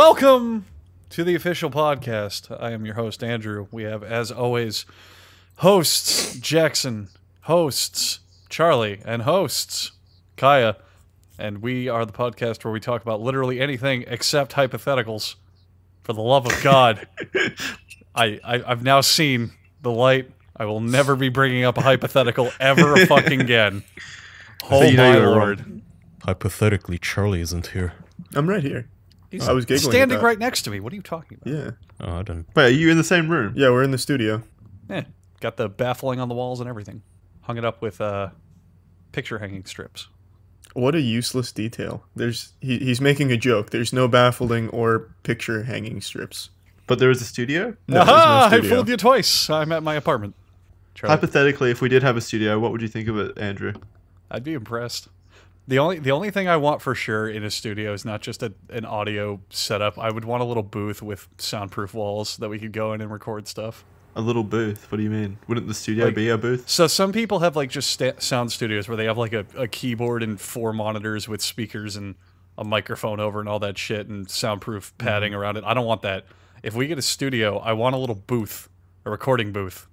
Welcome to the official podcast. I am your host, Andrew. We have, as always, hosts Jackson, hosts Charlie, and hosts Kaya. And we are the podcast where we talk about literally anything except hypotheticals. For the love of God, I, I I've now seen the light. I will never be bringing up a hypothetical ever fucking again. Oh my you lord! Hypothetically, Charlie isn't here. I'm right here. He's I was giggling standing about- right next to me. What are you talking about? Yeah. Oh, I don't. Wait, are you in the same room? Yeah, we're in the studio. Yeah, got the baffling on the walls and everything. Hung it up with uh, picture hanging strips. What a useless detail. There's he, he's making a joke. There's no baffling or picture hanging strips. But there is a studio? No, there's no Aha! I fooled you twice. I'm at my apartment. Charlie, Hypothetically, if we did have a studio, what would you think of it, Andrew? I'd be impressed. The only the only thing I want for sure in a studio is not just a, an audio setup. I would want a little booth with soundproof walls that we could go in and record stuff. A little booth. What do you mean? Wouldn't the studio Like- be a booth? So some people have like just sta- sound studios where they have like a, a keyboard and four monitors with speakers and a microphone over and all that shit and soundproof mm-hmm. padding around it. I don't want that. If we get a studio, I want a little booth, a recording booth,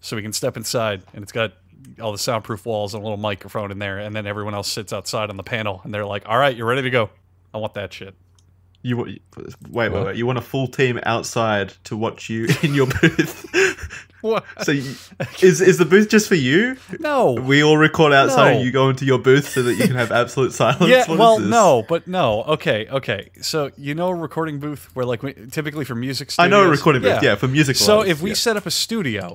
so we can step inside and it's got all the soundproof walls and a little microphone in there, and then everyone else sits outside on the panel and they're like, "All right, you're ready to go." I want that shit. You wait, wait, wait. You want a full team outside to watch you in your booth? What? so, you, is is the booth just for you? No. We all record outside, No. and you go into your booth so that you can have absolute silence. Yeah, What is well, this? no, but no. Okay, okay. So you know a recording booth where, like, we- typically for music I know a recording booth. Yeah, for music. So wise, if we yeah. set up a studio,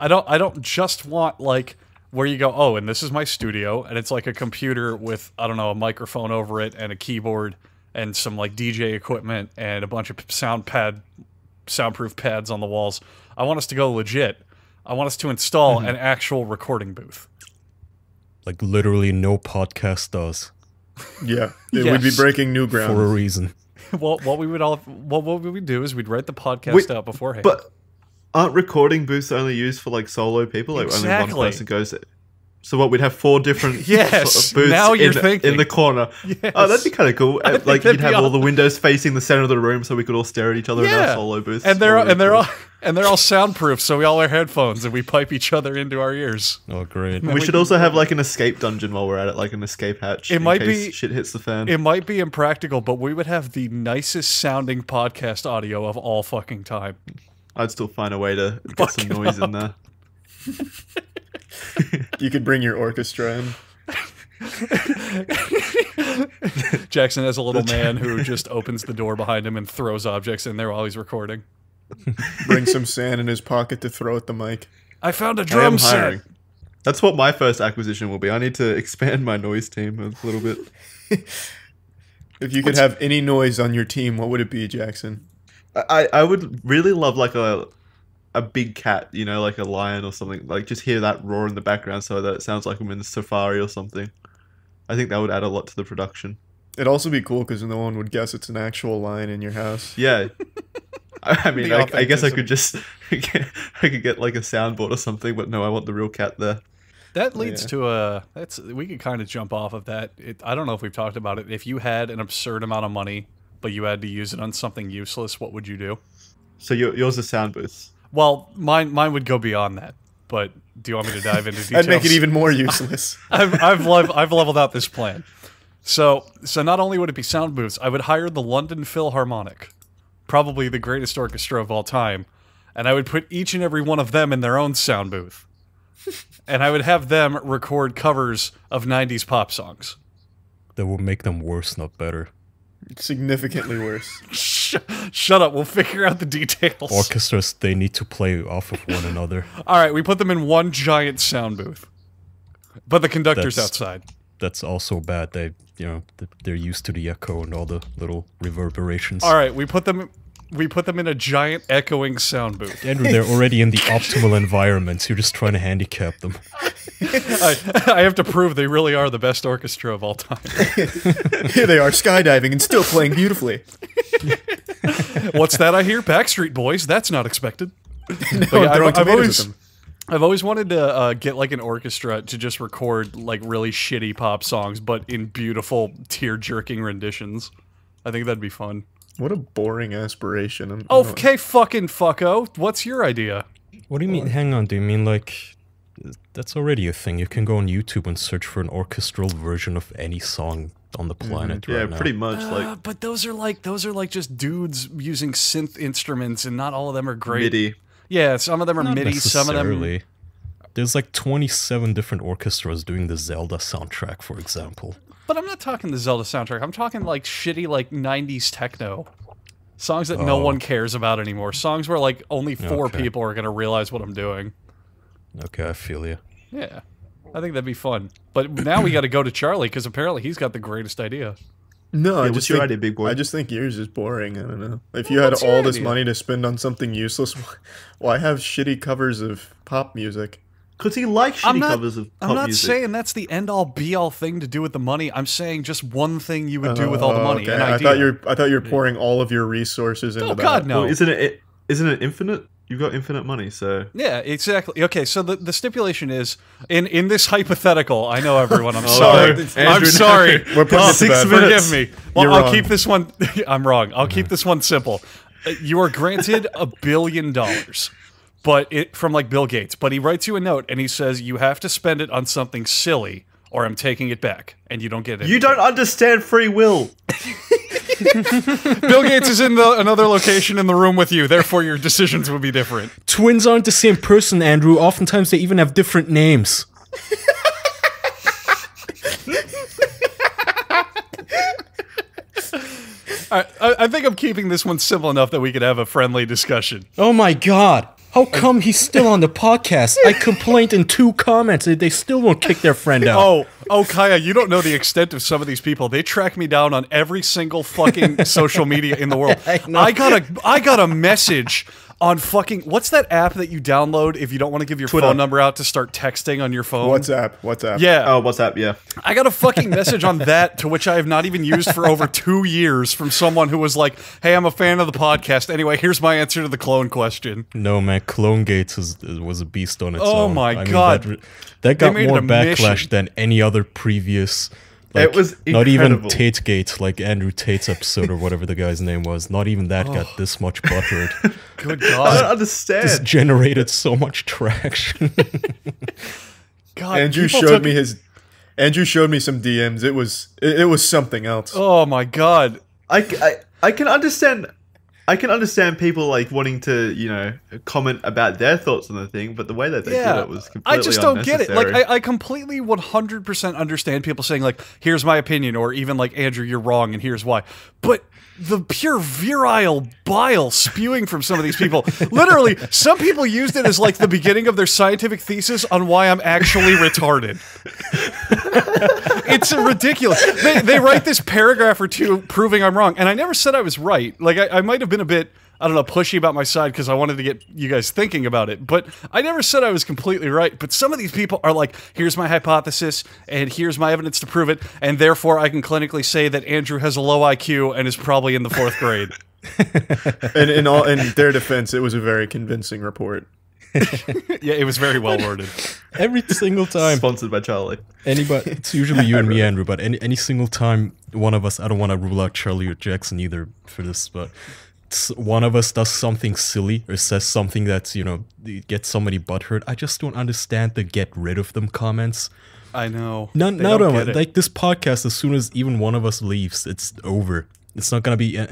I don't, I don't just want like where you go. Oh, and this is my studio, and it's like a computer with I don't know a microphone over it and a keyboard and some like DJ equipment and a bunch of sound pad, soundproof pads on the walls. I want us to go legit. I want us to install Mm-hmm. an actual recording booth. Like literally, no podcast does Yeah. It would be breaking new ground. for a reason. well, what we would all, what, what we would do is we'd write the podcast Wait, out beforehand. But aren't recording booths only used for like solo people? Like only Exactly. one person goes. So what? We'd have four different Yes, sort of booths now you're in, thinking. in the corner. Yes. Oh, that'd be kind of cool. think like that'd you'd have be all aw- the windows facing the center of the room, so we could all stare at each other in our solo booths. and they're while we and they're all record. and they're all soundproof, so we all wear headphones and we pipe each other into our ears. Oh, great. We should also have like an escape dungeon while we're at it, like an escape hatch. It in might case be- shit hits the fan. It might be impractical, but we would have the nicest sounding podcast audio of all fucking time. I'd still find a way to get Fuck some noise up. in there. You could bring your orchestra in. Jackson has a little man who just opens the door behind him and throws objects in there while he's recording. Bring some sand in his pocket to throw at the mic. I found a I am drum hiring. set. That's what my first acquisition will be. I need to expand my noise team a little bit. If you could have any noise on your team, what would it be, Jackson? I, I would really love like a a big cat, you know, like a lion or something. Like just hear that roar in the background so that it sounds like I'm in the safari or something. I think that would add a lot to the production. It'd also be cool because no one would guess it's an actual lion in your house. Yeah. I I mean, I, I guess I could just I could get like a soundboard or something, but no, I want the real cat there. That leads Yeah. to a that's we could kind of jump off of that. It, I don't know if we've talked about it. If you had an absurd amount of money, but you had to use it on something useless, what would you do? So your, yours is sound booths. Well, mine mine would go beyond that. But do you want me to dive into details? I'd make it even more useless. I've I've, lev- I've leveled out this plan. So so not only would it be sound booths, I would hire the London Philharmonic, probably the greatest orchestra of all time, and I would put each and every one of them in their own sound booth, and I would have them record covers of '90s pop songs. That will make them worse, not better. Significantly worse. Sh- shut up. We'll figure out the details. Orchestras, they need to play off of one another. All right, we put them in one giant sound booth, but the conductor's That's- outside. That's also bad. They, you know, they're used to the echo and all the little reverberations. All right, we put them. We put them in a giant echoing sound booth. Andrew, they're already in the optimal environments. You're just trying to handicap them. I, I have to prove they really are the best orchestra of all time. Here they are skydiving and still playing beautifully. What's that I hear? Backstreet Boys. That's not expected. No, But I'm yeah, throwing I've, I've always. I've always wanted to uh, get like an orchestra to just record like really shitty pop songs, but in beautiful tear jerking renditions. I think that'd be fun. What a boring aspiration. I'm, Okay, fucking fucko. What's your idea? What do you mean? Hang on. Do you mean like that's already a thing? You can go on YouTube and search for an orchestral version of any song on the planet Yeah, right now. pretty much. Uh, Like but those are like those are like just dudes using synth instruments, and not all of them are great. MIDI. Yeah, some of them are Not MIDI. Some of them. There's like 27 different orchestras doing the Zelda soundtrack, for example. But I'm not talking the Zelda soundtrack. I'm talking like shitty like '90s techno songs that no Oh. one cares about anymore. Songs where like only four Okay. people are gonna realize what I'm doing. Okay, I feel you. Yeah, I think that'd be fun. But now we got to go to Charlie because apparently he's got the greatest idea. No, I what's just your think, idea, big boy? I just think yours is boring. I don't know. If Well, you had what's your all this idea? money to spend on something useless, why- why have shitty covers of pop music? Because he likes shitty I'm not. covers of pop I'm not music. saying that's the end all be all thing to do with the money. I'm saying just one thing you would do with all the Oh, money. okay. An I thought you're. I thought you're pouring all of your resources into Oh that. God, no. Well, isn't it, it? Isn't it infinite? You've got infinite money, so Yeah, exactly. Okay, so the, the stipulation is in in this hypothetical. I know everyone. I'm Oh, sorry. Andrew, I'm sorry. We're putting Oh, it to six bed. minutes. Forgive me. Well, You're I'll wrong. keep this one. I'm wrong. I'll keep this one simple. Uh, You are granted a billion dollars, but it from like Bill Gates. But he writes you a note and he says you have to spend it on something silly, or I'm taking it back, and you don't get it. you don't understand free will. Bill Gates is in the, another location in the room with you. Therefore, your decisions would be different. Twins aren't the same person, Andrew. Oftentimes they even have different names. I, I, I think I'm keeping this one simple enough that we could have a friendly discussion. Oh my god. How come he's still on the podcast? I complained in two comments and they still won't kick their friend out. Oh, oh, Kaya, you don't know the extent of some of these people. They track me down on every single fucking social media in the world. I know. got a, I got a message on fucking. What's that app that you download if you don't want to give your Twitter. phone number out to start texting on your phone? WhatsApp. WhatsApp. Yeah, Oh, WhatsApp, yeah. I got a fucking message on that to which I have not even used for over two years from someone who was like, "Hey, I'm a fan of the podcast. Anyway, here's my answer to the clone question." No man, Clone Gates is, is- was a beast on its Oh own. Oh my I mean, God. that, that got more backlash mission. than any other previous. It like, was not even incredible. Tate Gates, like Andrew Tate's episode or whatever the guy's name was. Not even that got oh. this much buttered. Good God, I don't understand. this generated so much traction. God. Andrew showed took- me his. Andrew showed me some DMs. It was. It, it was something else. Oh my God. I, I I can understand. I can understand people like wanting to, you know, comment about their thoughts on the thing, but the way that they did it was completely I just don't get it. Like. I, I completely 100% understand people saying, like, here's my opinion, or even like, Andrew, you're wrong, and here's why. But the pure virile bile spewing from some of these people, literally, some people used it as like the beginning of their scientific thesis on why I'm actually retarded. it's ridiculous. They, they write this paragraph or two proving I'm wrong, and I never said I was right. Like, I, I might have been a bit. I don't know, pushy about my side because I wanted to get you guys thinking about it. But I never said I was completely right. But some of these people are like, here's my hypothesis, and here's my evidence to prove it, and therefore I can clinically say that Andrew has a low IQ and is probably in the fourth grade. And in all, in their defense, it was a very convincing report. yeah, it was very well worded. Every single time. sponsored by Charlie. Anybody, it's usually you and me, Andrew. But any any single time one of us, I don't want to rule out Charlie or Jackson either for this, but s- one of us does something silly or says something that's you know gets somebody butthurt. I just don't understand the get rid of them comments. I know. None, They no, don't no, like this podcast. As soon as even one of us leaves, it's over. It's not gonna be. Uh,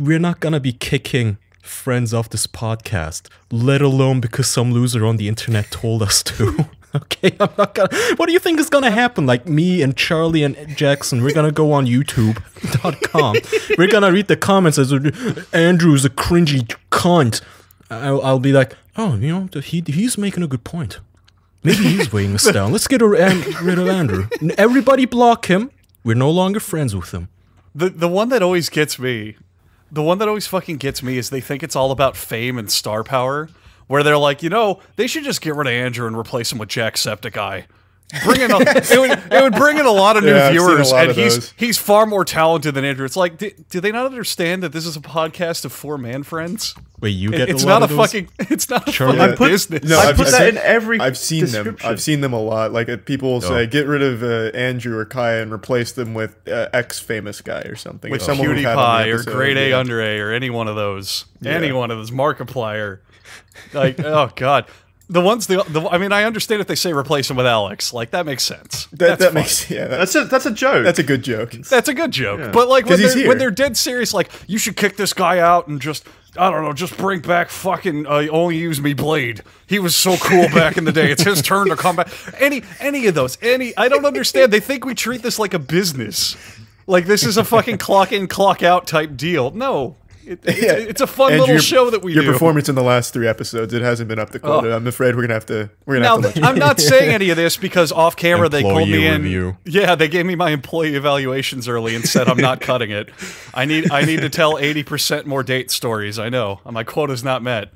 We're not gonna be kicking friends off this podcast, let alone because some loser on the internet told us to. okay, I'm not gonna. What do you think is gonna happen? Like me and Charlie and Jackson, we're gonna go on YouTube.com. we're gonna read the comments as Andrew's a cringy cunt. I'll, I'll be like, oh, you know, he he's making a good point. Maybe he's weighing us down. Let's get rid of Andrew. Everybody block him. We're no longer friends with him. The the one that always gets me, the one that always fucking gets me is they think it's all about fame and star power. Where they're like, you know, they should just get rid of Andrew and replace him with Jack Jacksepticeye. Bring in a, it would it would bring in a lot of new Yeah, I've seen a viewers, and he's those. he's far more talented than Andrew. It's like, do, do they not understand that this is a podcast of four man friends? Wait, you It- get it's a lot not a of those? fucking it's not a Charlie, fucking I put- business. No, I I've- put I've that seen- in every. I've seen them. I've seen them a lot. Like people will say, Oh. get rid of uh, Andrew or Kaya and replace them with uh, X famous guy or something. with If someone we've had on PewDiePie or episode, Grade A yeah. Under A or any one of those, any one of those, Markiplier. Like, oh god, the ones the, the I mean, I understand if they say replace him with Alex, like that makes sense. That, That's that makes yeah. That's That's a that's a joke. that's a good joke. That's a good joke. Yeah. But like when 'Cause he's they're, when they're dead serious, like you should kick this guy out and just I don't know, just bring back fucking uh, only use me blade. He was so cool back in the day. It's his turn to come back. Any any of those. Any I don't understand. They think we treat this like a business. Like this is a fucking clock in clock out type deal. No. It, it's, Yeah. it's a fun And little your- show that we your do. Your performance in the last three episodes it hasn't been up to quota. Oh. I'm afraid we're gonna have to we're gonna Now, have to. I'm not saying any of this because off camera they called me Employee in. review. Yeah, they gave me my employee evaluations early and said I'm not cutting it. I need I need to tell 80% more date stories. I know my quota's not met,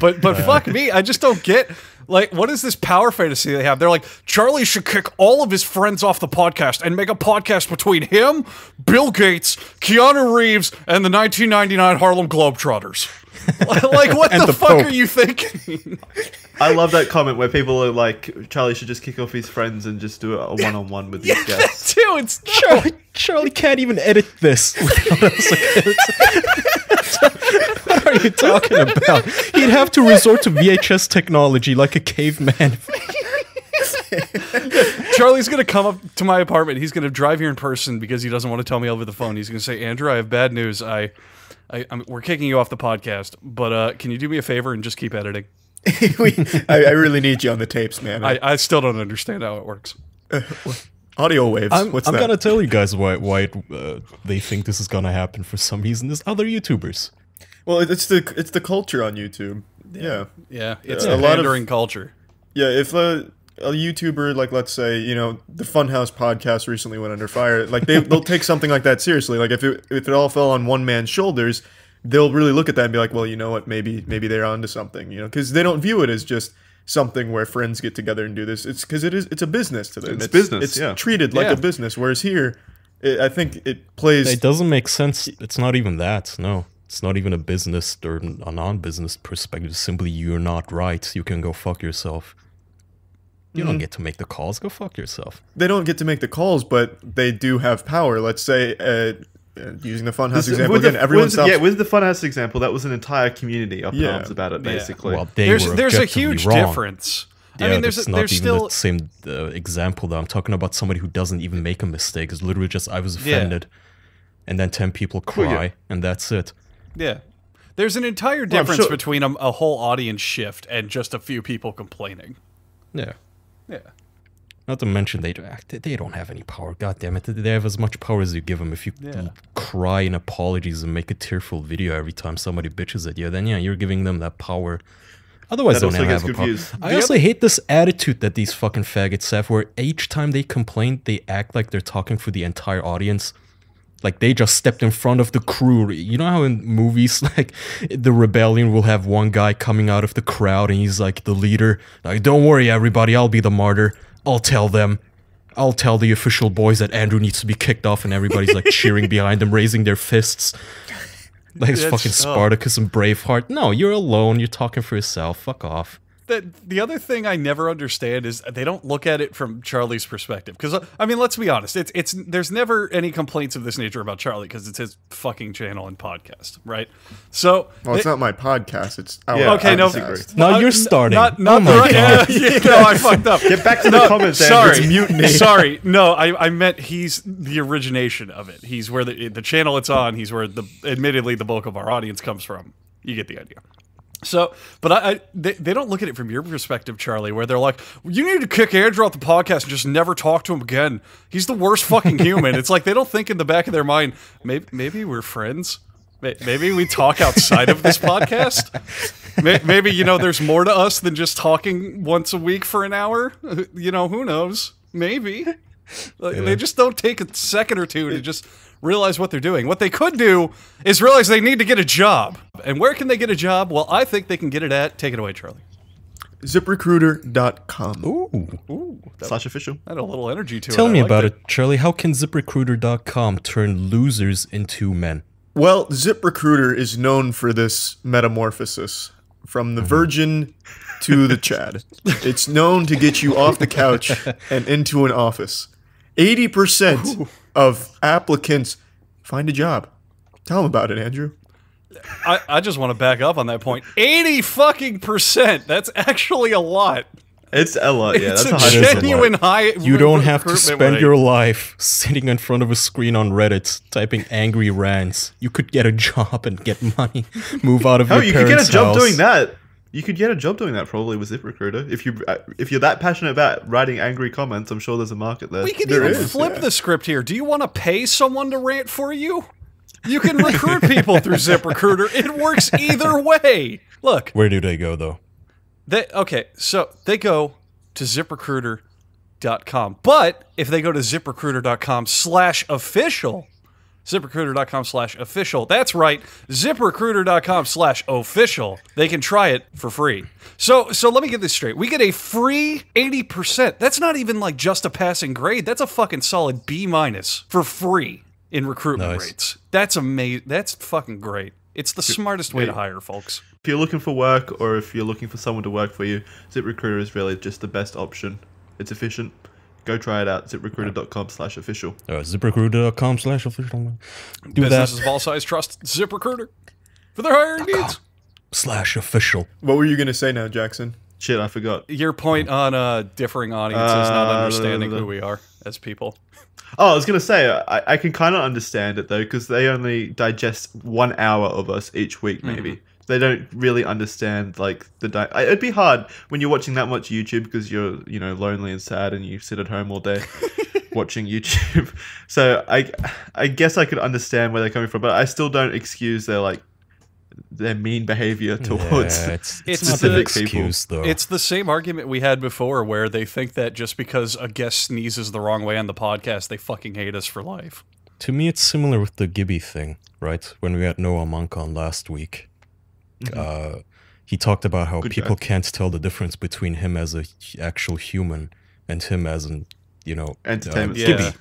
but but fuck me, I just don't get like what is this power fantasy they have? They're like Charlie should kick all of his friends off the podcast and make a podcast between him, Bill Gates, Keanu Reeves, and the 1999 Harlem Globetrotters. like what the, the fuck Pope. are you thinking? I love that comment where people are like, Charlie should just kick off his friends and just do a one on one with these guests. Dude, it's Charlie, Charlie can't even edit this. without us edits. what are you talking about? He'd have to resort to VHS technology like a caveman. Charlie's gonna come up to my apartment. He's gonna drive here in person because he doesn't want to tell me over the phone. He's gonna say, "Andrew, I have bad news. I, I I'm, we're kicking you off the podcast. But uh, can you do me a favor and just keep editing? we, I, I really need you on the tapes, man. I, I still don't understand how it works. Audio waves. I'm, What's I'm that? gonna tell you guys why why it, uh, they think this is gonna happen for some reason. There's other YouTubers. Well, it's the it's the culture on YouTube. Yeah, Yeah, it's Yeah. a A lot of- pandering culture. yeah. If a a YouTuber like let's say you know the Funhaus podcast recently went under fire, like they they'll take something like that seriously. Like if it if it all fell on one man's shoulders, they'll really look at that and be like, well, you know what, maybe maybe they're onto something. You know, because they don't view it as just something where friends get together and do this. It's because it is it's a business to them. It's business, It's yeah. treated like Yeah. a business. Whereas here, it, I think it plays. It doesn't make sense. It's not even that. No, it's not even a business or a non-business perspective. Simply you're not right. You can go fuck yourself. You don't get to make the calls. Go fuck yourself. they don't get to make the calls, but they do have power. Let's say, uh, using the Funhaus example with again, the, everyone with, stops. yeah, with the Funhaus example, that was an entire community up in Yeah. arms about it, Yeah. basically. Well, they There's were there's a huge wrong. difference. Yeah, I mean, there's that's there's not even still the same uh, example. Though I'm talking about somebody who doesn't even make a mistake. It's literally just I was Yeah. offended, and then ten people Well, cry, yeah. and that's it. yeah. There's an entire Well, difference sure- between a, a whole audience shift and just a few people complaining. Yeah. Yeah. Not to mention they they- they don't have any power. God damn it! They have as much power as you give them. If you Yeah. cry in apologies and make a tearful video every time somebody bitches at you, then yeah, you're giving them that power. Otherwise, That they don't have a power. I also hate this attitude that these fucking faggots have, where each time they complain, they act like they're talking for the entire audience. Like they just stepped in front of the crew. You know how in movies, like the rebellion will have one guy coming out of the crowd and he's like the leader. Like, don't worry, everybody, I'll be the martyr. I'll tell them. I'll tell the official boys that Andrew needs to be kicked off, and everybody's like cheering behind him, raising their fists. Like it's fucking. Spartacus and Braveheart. No, you're alone. You're talking for yourself. Fuck off. The the other thing I never understand is they don't look at it from Charlie's perspective. Because I mean, let's be honest, it's it's there's never any complaints of this nature about Charlie because it's his fucking channel and podcast, right? So well, it's they- not my podcast. It's our Yeah, okay, I no. Now you're starting. Not not Oh my right, God. yeah, yeah, no, I fucked up. Get back to the comments, Sorry, It's mutiny. sorry. No, I, I meant he's the origination of it. He's where the the channel it's on. He's where the admittedly the bulk of our audience comes from. You get the idea. So, but I, I they, they don't look at it from your perspective, Charlie, where they're like, you need to kick Andrew off the podcast and just never talk to him again. He's the worst fucking human. it's like they don't think in the back of their mind, maybe, maybe we're friends. Maybe we talk outside of this podcast. Maybe, you know, there's more to us than just talking once a week for an hour. You know, who knows? Maybe. Like, They just don't take a second or two to just realize what they're doing. What they could do is realize they need to get a job. And where can they get a job? Well, I think they can get it at. Take it away, Charlie. ZipRecruiter.com. Ooh. Ooh, that Slash official. had a little energy to it. Tell me liked about it. Charlie. How can ZipRecruiter.com turn losers into men? Well, ZipRecruiter is known for this metamorphosis from the mm-hmm. virgin to the Chad. It's known to get you off the couch and into an office. 80% of applicants find a job. Tell them about it, Andrew. I, I just want to back up on that point. 80 fucking percent. That's actually a lot. It's a lot. Yeah, it's that's a a high a genuine high. You don't have to spend rate. your life sitting in front of a screen on Reddit typing angry rants. You could get a job and get money, move out of Hell, your you could get a job doing that. You could get a job doing that probably with ZipRecruiter. If you uh, if you're that passionate about writing angry comments, I'm sure there's a market there. We can There even is, flip yeah. the script here. Do you want to pay someone to rant for you? You can recruit people through ZipRecruiter. It works either way. Look, Where do they go though? they okay, so they go to ZipRecruiter.com. But if they go to ZipRecruiter.com slash official, ZipRecruiter.com slash official. That's right, ZipRecruiter.com slash official. They can try it for free. So so let me get this straight. We get a free 80%. That's not even like just a passing grade. That's a fucking solid B minus for free in recruitment Nice. rates. That's amazing. That's fucking great. It's the smartest way to hire folks. if you're looking for work or if you're looking for someone to work for you, ZipRecruiter is really just the best option. It's efficient. Go try it out. ZipRecruiter.com slash official. Uh, ZipRecruiter.com slash official. Do Businesses that of all size trust ZipRecruiter for their hiring needs. slash official. What were you going to say now, Jackson? Shit, I forgot. Your point on uh, differing audiences not Uh, understanding the- who we are as people. Oh, I was gonna say I, I can kind of understand it though because they only digest one hour of us each week, maybe. They don't really understand like the. Di- I- it'd be hard when you're watching that much YouTube because you're you know lonely and sad and you sit at home all day watching YouTube. So I I guess I could understand where they're coming from, but I still don't excuse their like their mean behavior towards. Yeah, it's, It's it's, not an the- excuse though. It's the same argument we had before where they think that just because a guest sneezes the wrong way on the podcast, they fucking hate us for life. to me, it's similar with the Gibby thing, right? When we had Noah Munck on last week, uh, he talked about how Good people guy. can't tell the difference between him as a h- actual human and him as an, you know, Entertainment uh, Yeah.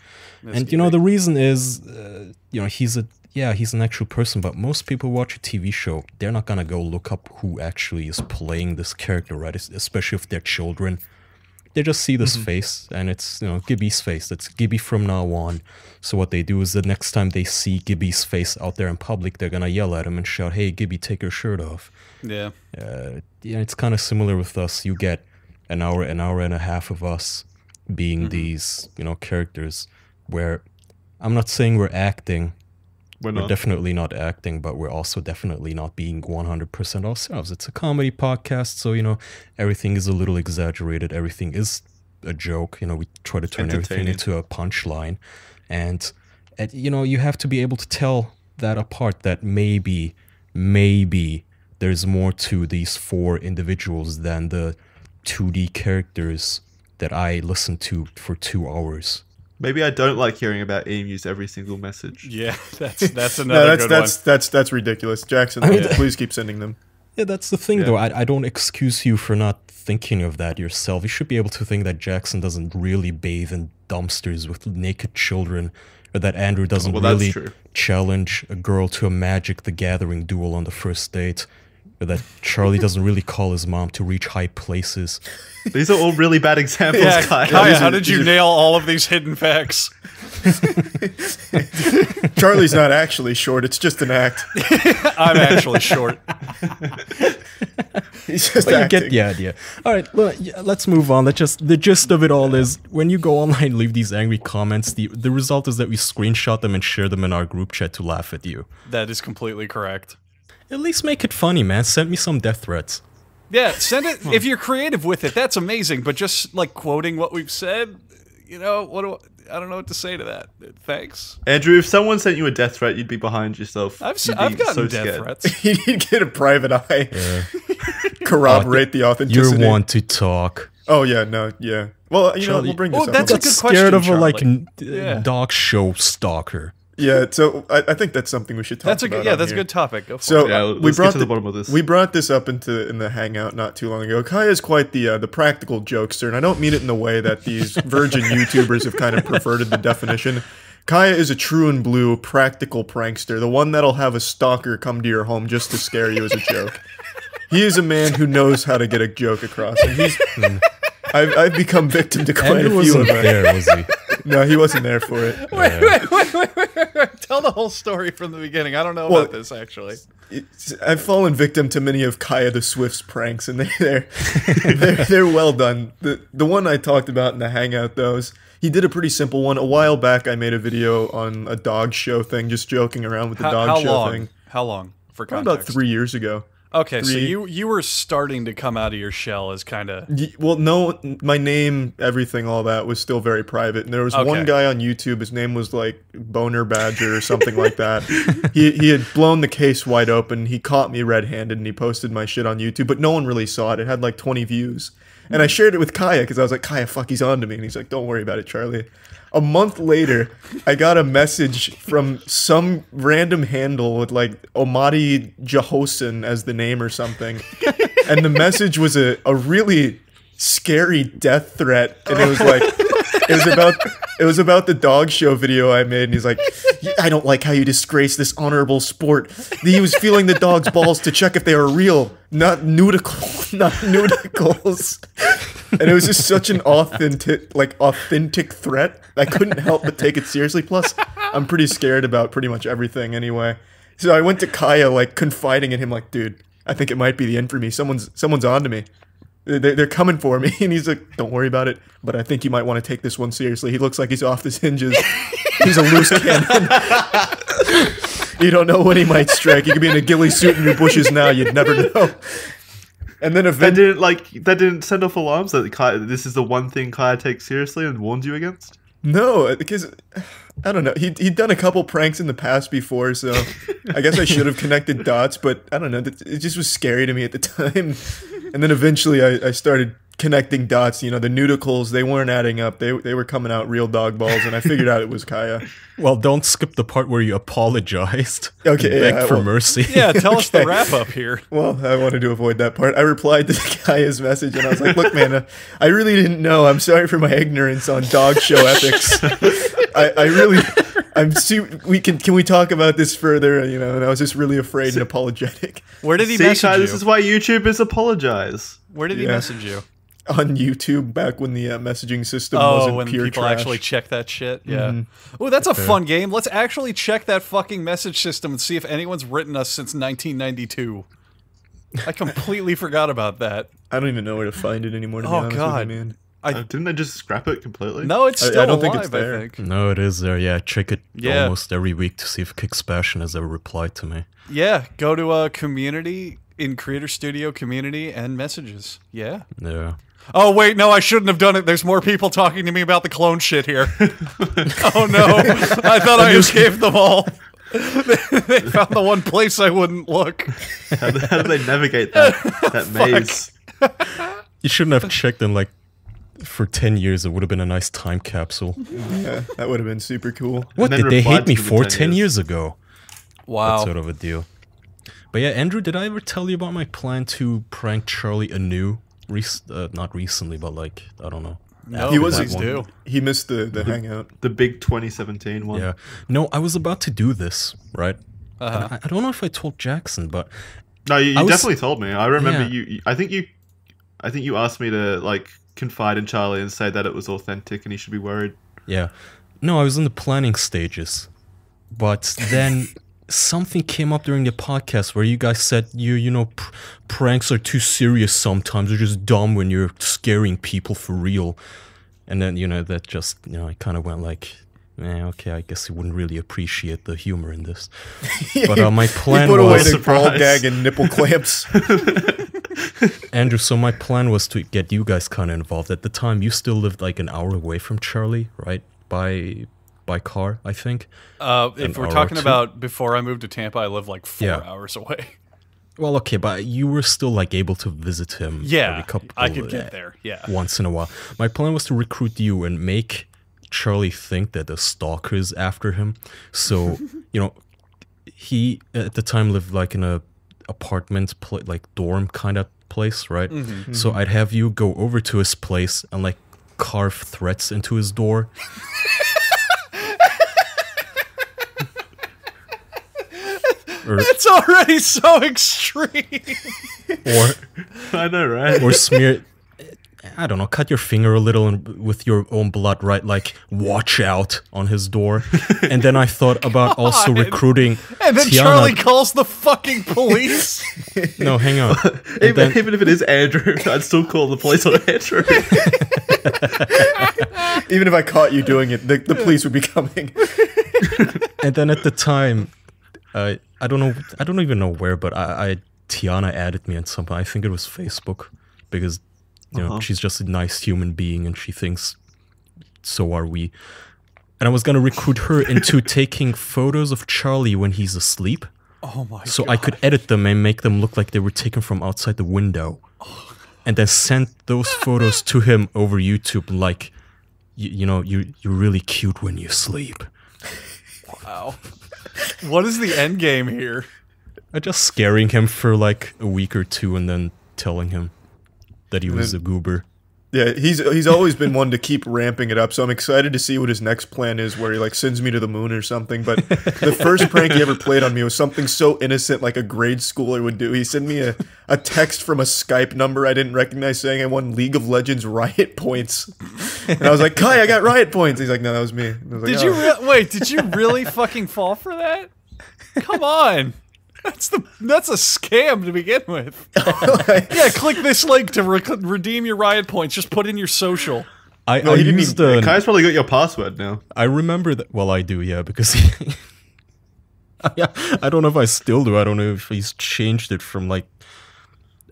And you know the reason is uh, you know he's a yeah he's an actual person but most people watch a tv show they're not gonna go look up who actually is playing this character right? Especially if they're children they just see this face and it's you know gibby's face that's gibby from now on so what they do is the next time they see gibby's face out there in public they're gonna yell at him and shout hey gibby take your shirt off yeah. uh, yeah, it's kind of similar with us. You get an hour, an hour and a half of us being these, you know, characters. Where I'm not saying we're acting. We're We're definitely not acting, but we're also definitely not being 100% ourselves. It's a comedy podcast, so you know everything is a little exaggerated. Everything is a joke. You know, we try to turn everything into a punchline, and, and you know you have to be able to tell that apart. That maybe, maybe there's more to these four individuals than the 2D characters that I listened to for two hours. Maybe I don't like hearing about emus every single message. Yeah, that's that's another No, that's good that's one. that's that's ridiculous, Jackson. mean- please keep sending them. Yeah, that's the thing, Yeah. though. I, I don't excuse you for not thinking of that yourself. You should be able to think that Jackson doesn't really bathe in dumpsters with naked children, or that Andrew doesn't well, really challenge a girl to a Magic the Gathering duel on the first date, or that Charlie doesn't really call his mom to reach high places. These are all really bad examples, Yeah, Kaya. Kaya, these how are- did you are- nail all of these hidden facts? Charlie's not actually short; it's just an act. I'm actually short. He's just But you get the idea. All right, look, yeah, let's move on. Let's just the gist of it all is when you go online, and leave these angry comments. The the result is that we screenshot them and share them in our group chat to laugh at you. That is completely correct. At least make it funny, man. Send me some death threats. Yeah, send it if you're creative with it. That's amazing. But just like quoting what we've said, you know, what do I, I don't know what to say to that. Thanks. Andrew, if someone sent you a death threat, you'd be behind yourself. I've s- You'd I've gotten so death scared. threats. He'd get a private eye, corroborate oh, the authenticity. You're authenticity. one to talk. Oh yeah, no, yeah. Well, you know, we'll bring this Oh, up. that's a later. good scared question, of a like Charlie. n- Yeah. dog show stalker. Yeah, so I, I think that's something we should talk That's a about. yeah, on that's a good topic. Go for So it. Yeah, let's we get brought to the bottom of this. We brought this up into in the hangout not too long ago. Kaya is quite the uh, the practical jokester, and I don't mean it in the way that these virgin YouTubers have kind of perverted the definition. Kaya is a true and blue practical prankster, the one that'll have a stalker come to your home just to scare you as a joke. He is a man who knows how to get a joke across, and he's. I've, I've become victim to quite Andrew a few wasn't of them. there, was he? No, he wasn't there for it. wait, wait, wait, wait, wait, wait. Tell the whole story from the beginning. I don't know Well, about this actually. I've fallen victim to many of Kaya the Swift's pranks, and they- they're they're, they're well done. The the one I talked about in the hangout, though, is he did a pretty simple one. A while back, I made a video on a dog show thing, just joking around with the How, dog how show long? thing. How long for Probably context? About three years ago. Okay, so you you were starting to come out of your shell as kind of Well, no, my name, everything, all that was still very private. And there was Okay. one guy on YouTube. His name was like Boner Badger or something like that. He he had blown the case wide open. He caught me red-handed, and he posted my shit on YouTube. But no one really saw it. It had like 20 views, and I shared it with Kaya because I was like, Kaya, fuck, he's on to me, and he's like, Don't worry about it, Charlie. A month later, I got a message from some random handle with like Omadi Jahosin as the name or something. And the message was a, a really scary death threat. And it was like it was about it was about the dog show video I made, and he's like, I don't like how you disgrace this honorable sport. He was feeling the dog's balls to check if they were real, not neuticle, not neuticles. And it was just such an authentic, like authentic threat. I couldn't help but take it seriously. Plus, I'm pretty scared about pretty much everything anyway. So I went to Kaya, like confiding in him, like, dude, I think it might be the end for me. Someone's someone's on to me. They're, they're coming for me. And he's like, don't worry about it. But I think you might want to take this one seriously. He looks like he's off his hinges. he's a loose cannon. you don't know when he might strike. He could be in a ghillie suit in your bushes now. You'd never know. And then That eventually, didn't like that didn't send off alarms that this is the one thing Kaya takes seriously and warns you against. no, because I don't know. He he'd done a couple pranks in the past before, so I guess I should have connected dots. But I don't know. It just was scary to me at the time. And then eventually, I, I started connecting dots. You know, the neuticles they weren't adding up. They they were coming out real dog balls, and I figured out it was Kaya. Well, don't skip the part where you apologized. Okay, and begged yeah, for well- mercy. yeah. Tell us the wrap up here. Well, I wanted to avoid that part. I replied to Kaya's message, and I was like, "Look, man, uh, I really didn't know. I'm sorry for my ignorance on dog show ethics. I, I really, I'm. Su- we can can we talk about this further? You know." And I was just really afraid and apologetic Where did he See, message Kaya, you? this is why YouTubers apologize. Where did he message you? On YouTube back when the uh, messaging system Oh, wasn't when pure people trash. actually check that shit. Yeah. Mm-hmm. Oh, that's a fun game. Let's actually check that fucking message system and see if anyone's written us since 1992. I completely forgot about that. I don't even know where to find it anymore. To be Oh, honest God. You, man. I Uh, didn't they just scrap it completely? no, it's I- I still don't think alive. it's there. I think. No, it is there. Yeah, I check it Yeah. almost every week to see if Kicks Passion has ever replied to me. Yeah, go to a community in Creator Studio community and messages. Yeah. Yeah. Oh wait, no, I shouldn't have done it. There's more people talking to me about the clone shit here. oh no, I thought I escaped them all. they found the one place I wouldn't look. How, do- how do they navigate that that maze? You shouldn't have checked in like for 10 years. It would have been a nice time capsule. Yeah, that would have been super cool. What did they hate me for in 10 10 years. years ago? Wow. That sort of a deal. But yeah, Andrew, did I ever tell you about my plan to prank Charlie anew? Rec- uh, not recently, but like, I don't know. no, He was- please one. do. He missed the the hangout. The big 2017 one. Yeah. No, I was about to do this, right? Uh-huh. I, I don't know if I told Jackson, but No, you, you was- definitely told me. I remember Yeah. you, you. I think you. I think you asked me to like confide in Charlie and say that it was authentic and he should be worried. yeah. No, I was in the planning stages. But then something came up during the podcast where you guys said you you know pr- pranks are too serious sometimes. They're just dumb when you're scaring people for real. And then you know that just you know I kind of went like, eh, okay, I guess he wouldn't really appreciate the humor in this. But uh, my He plan put away the ball Surprise. gag and nipple clamps. Andrew. So my plan was to get you guys kind of involved. At the time, you still lived like an hour away from Charlie, right? By by car, I think. Uh, if we're talking about before I moved to Tampa, I live like four Yeah. hours away. Well, okay, but you were still like able to visit him. Yeah, couple, I could uh, get there. Yeah. once in a while. My plan was to recruit you and make Charlie think that the stalker is after him. So, you know, he at the time lived like in a apartment, like dorm kind of place, right? So I'd have you go over to his place and like carve threats into his door. or, It's already so extreme. or I know, right? or smear I don't know, cut your finger a little and with your own blood, right? Like watch out on his door. And then I thought about also recruiting And then Tiana. Charlie calls the fucking police. No, hang on. Even, then- even if it is Andrew, I'd still call the police on Andrew. Even if I caught you doing it, the, the police would be coming. and then at the time, uh, I don't know, I don't even know where, but I, I Tiana added me on something. I think it was Facebook because you know Uh-huh. she's just a nice human being and she thinks so are we. And I was gonna recruit her into taking photos of Charlie when he's asleep, oh my so god. I could edit them and make them look like they were taken from outside the window, and then send those photos to him over YouTube. Like, you, you know, you you're really cute when you sleep. Wow. What is the end game here? Uh, just scaring him for like a week or two and then telling him that he was a goober. Yeah, he's he's always been one to keep ramping it up. So I'm excited to see what his next plan is, where he like sends me to the moon or something. But the first prank he ever played on me was something so innocent, like a grade schooler would do. He sent me a, a text from a Skype number I didn't recognize, saying I won League of Legends riot points, and I was like, "Kai, I got riot points." He's like, "No, that was me." I was like, Did you "Oh." re- wait? Did you really fucking fall for that? Come on, that's the that's a scam to begin with. yeah, click this link to re- redeem your riot points. Just put in your social. I, No, I he didn't even- uh, Kai's probably got your password now. I remember that. Well, I do, yeah, because he, I, I don't know if I still do. I don't know if he's changed it from like.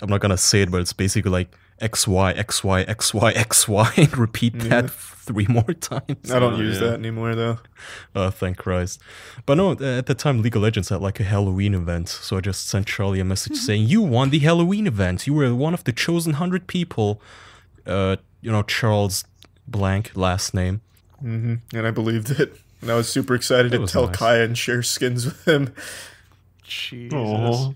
I'm not gonna say it, but it's basically like X Y X Y X Y X Y and repeat that three more times. I don't Oh, use yeah. that anymore though. Oh, thank Christ. But no, uh, at the time, League of Legends had like a Halloween event. So I just sent Charlie a message saying, You won the Halloween event. You were one of the chosen 100 people. Uh, you know, Charles blank, last name. Mm -hmm. And I believed it. And I was super excited to tell nice. Kai and share skins with him. Jesus. Aww.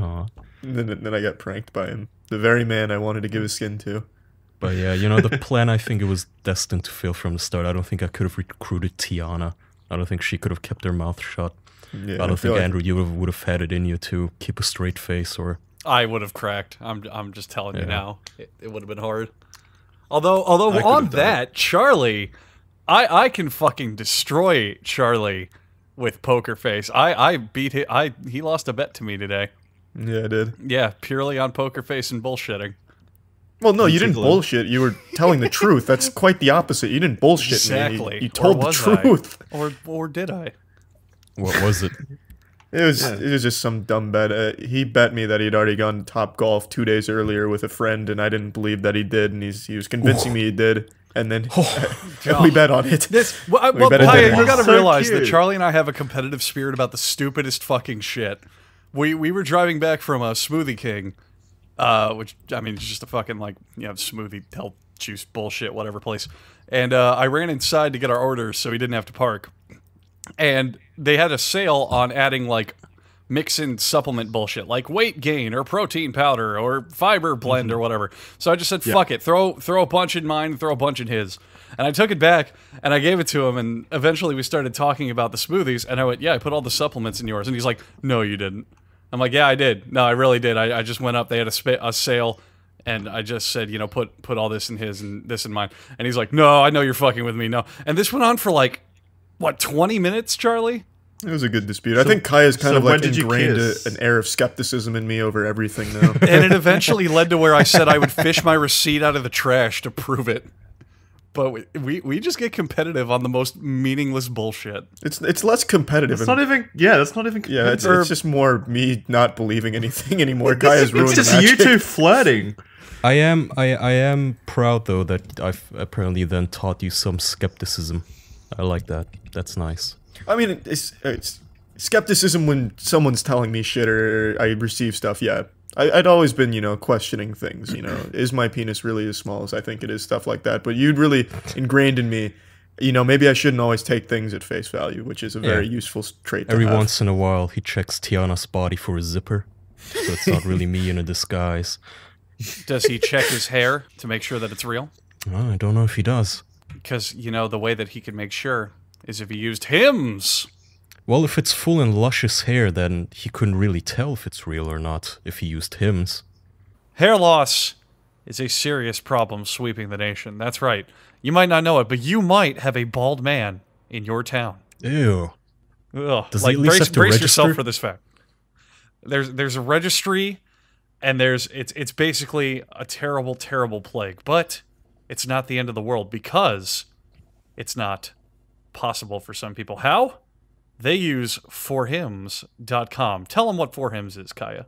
Aw. And then, then I got pranked by him, the very man I wanted to give a skin to. But yeah, you know, the plan, I think it was destined to fail from the start. I don't think I could have recruited Tiana. I don't think she could have kept her mouth shut. Yeah, I don't feel think, like- Andrew, you would have, would have had it in you to keep a straight face or. I would have cracked. I'm I'm just telling you now. It, it would have been hard. Although although on have done that, Charlie, I I can fucking destroy Charlie with poker face. I I beat him. I he lost a bet to me today. Yeah, I did. Yeah, purely on poker face and bullshitting. Well, no, you didn't Tickling. bullshit. You were telling the truth. That's quite the opposite. You didn't bullshit Exactly. me. You, you told the was I? truth. Or or did I? What was it? It was Yeah. it was just some dumb bet. Uh, he bet me that he'd already gone to Top Golf two days earlier with a friend, and I didn't believe that he did. And he's he was convincing me he did. And then we bet on it. This well, I, We well better Kaya, than you it. got to So realize that. Charlie and I have a competitive spirit about the stupidest fucking shit. We we were driving back from a Smoothie King, uh, which I mean, it's just a fucking like you know smoothie health juice bullshit whatever place. And uh, I ran inside to get our orders so we didn't have to park. And they had a sale on adding like mix in supplement bullshit like weight gain or protein powder or fiber blend or whatever. So I just said fuck it, throw throw a bunch in mine, throw a bunch in his. And I took it back and I gave it to him and eventually we started talking about the smoothies and I went, "Yeah, I put all the supplements in yours." And he's like, "No, you didn't." I'm like, "Yeah, I did. No, I really did. I, I just went up, they had a, spa- a sale and I just said, you know, put put all this in his and this in mine." And he's like, "No, I know you're fucking with me. No." And this went on for like what, 20 minutes, Charlie? It was a good dispute. I think Kaya's kind so of like ingrained a, an air of skepticism in me over everything now. and it eventually led to where I said I would fish my receipt out of the trash to prove it. But we, we, we just get competitive on the most meaningless bullshit. it's it's less competitive. It's not even. Yeah, that's not even. yeah, it's, it's just more me not believing anything anymore. Kaya's ruined It's just the you magic. two flirting. I am I, I am proud though that I've apparently then taught you some skepticism. I like that. That's nice. I mean, it's, it's skepticism when someone's telling me shit or I receive stuff. Yeah, I, I'd always been, you know, questioning things. You know, is my penis really as small as I think it is? Stuff like that. But you'd really ingrained in me you know, maybe I shouldn't always take things at face value, which is a very Yeah. useful s- trait. To Every have. once in a while, he checks Tiana's body for a zipper, so it's not really me in a disguise. Does he check his hair to make sure that it's real? Oh, I don't know if he does. Because, you know, the way that he could make sure is if he used Hims. Well, if it's full and luscious hair, then he couldn't really tell if it's real or not if he used Hims. Hair loss is a serious problem sweeping the nation. That's right. You might not know it, but you might have a bald man in your town. Ew. Ugh. Does he like at least brace, have to brace yourself for this fact. There's there's a registry, and there's it's it's basically a terrible terrible plague, but it's not the end of the world because it's not possible for some people. How? They use forhims.com. Tell them what for Hims is, Kaya.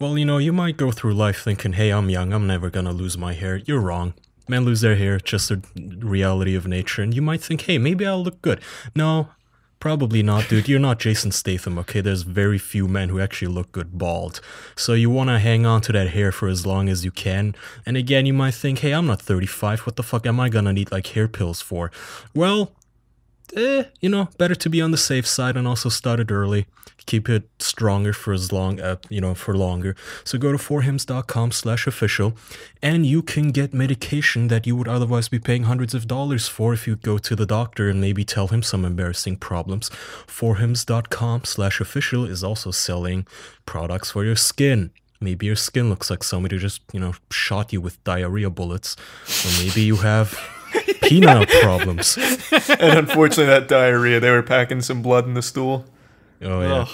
Well, you know, you might go through life thinking, hey, I'm young, I'm never gonna lose my hair. You're wrong. Men lose their hair, just a reality of nature. And you might think, hey, maybe I'll look good. No, probably not, dude. You're not Jason Statham, okay? There's very few men who actually look good bald. So you wanna hang on to that hair for as long as you can. And again, you might think, hey, I'm not 35. What the fuck am I gonna need like hair pills for? Well, eh, you know, better to be on the safe side and also start it early. Keep it stronger for as long, uh, you know, for longer. So go to forhims.com slash official and you can get medication that you would otherwise be paying hundreds of dollars for if you go to the doctor and maybe tell him some embarrassing problems. Forhims.com slash official is also selling products for your skin. Maybe your skin looks like somebody just, you know, shot you with diarrhea bullets. Or maybe you have penile problems. and unfortunately, that diarrhea, they were packing some blood in the stool. Oh, yeah. Ugh.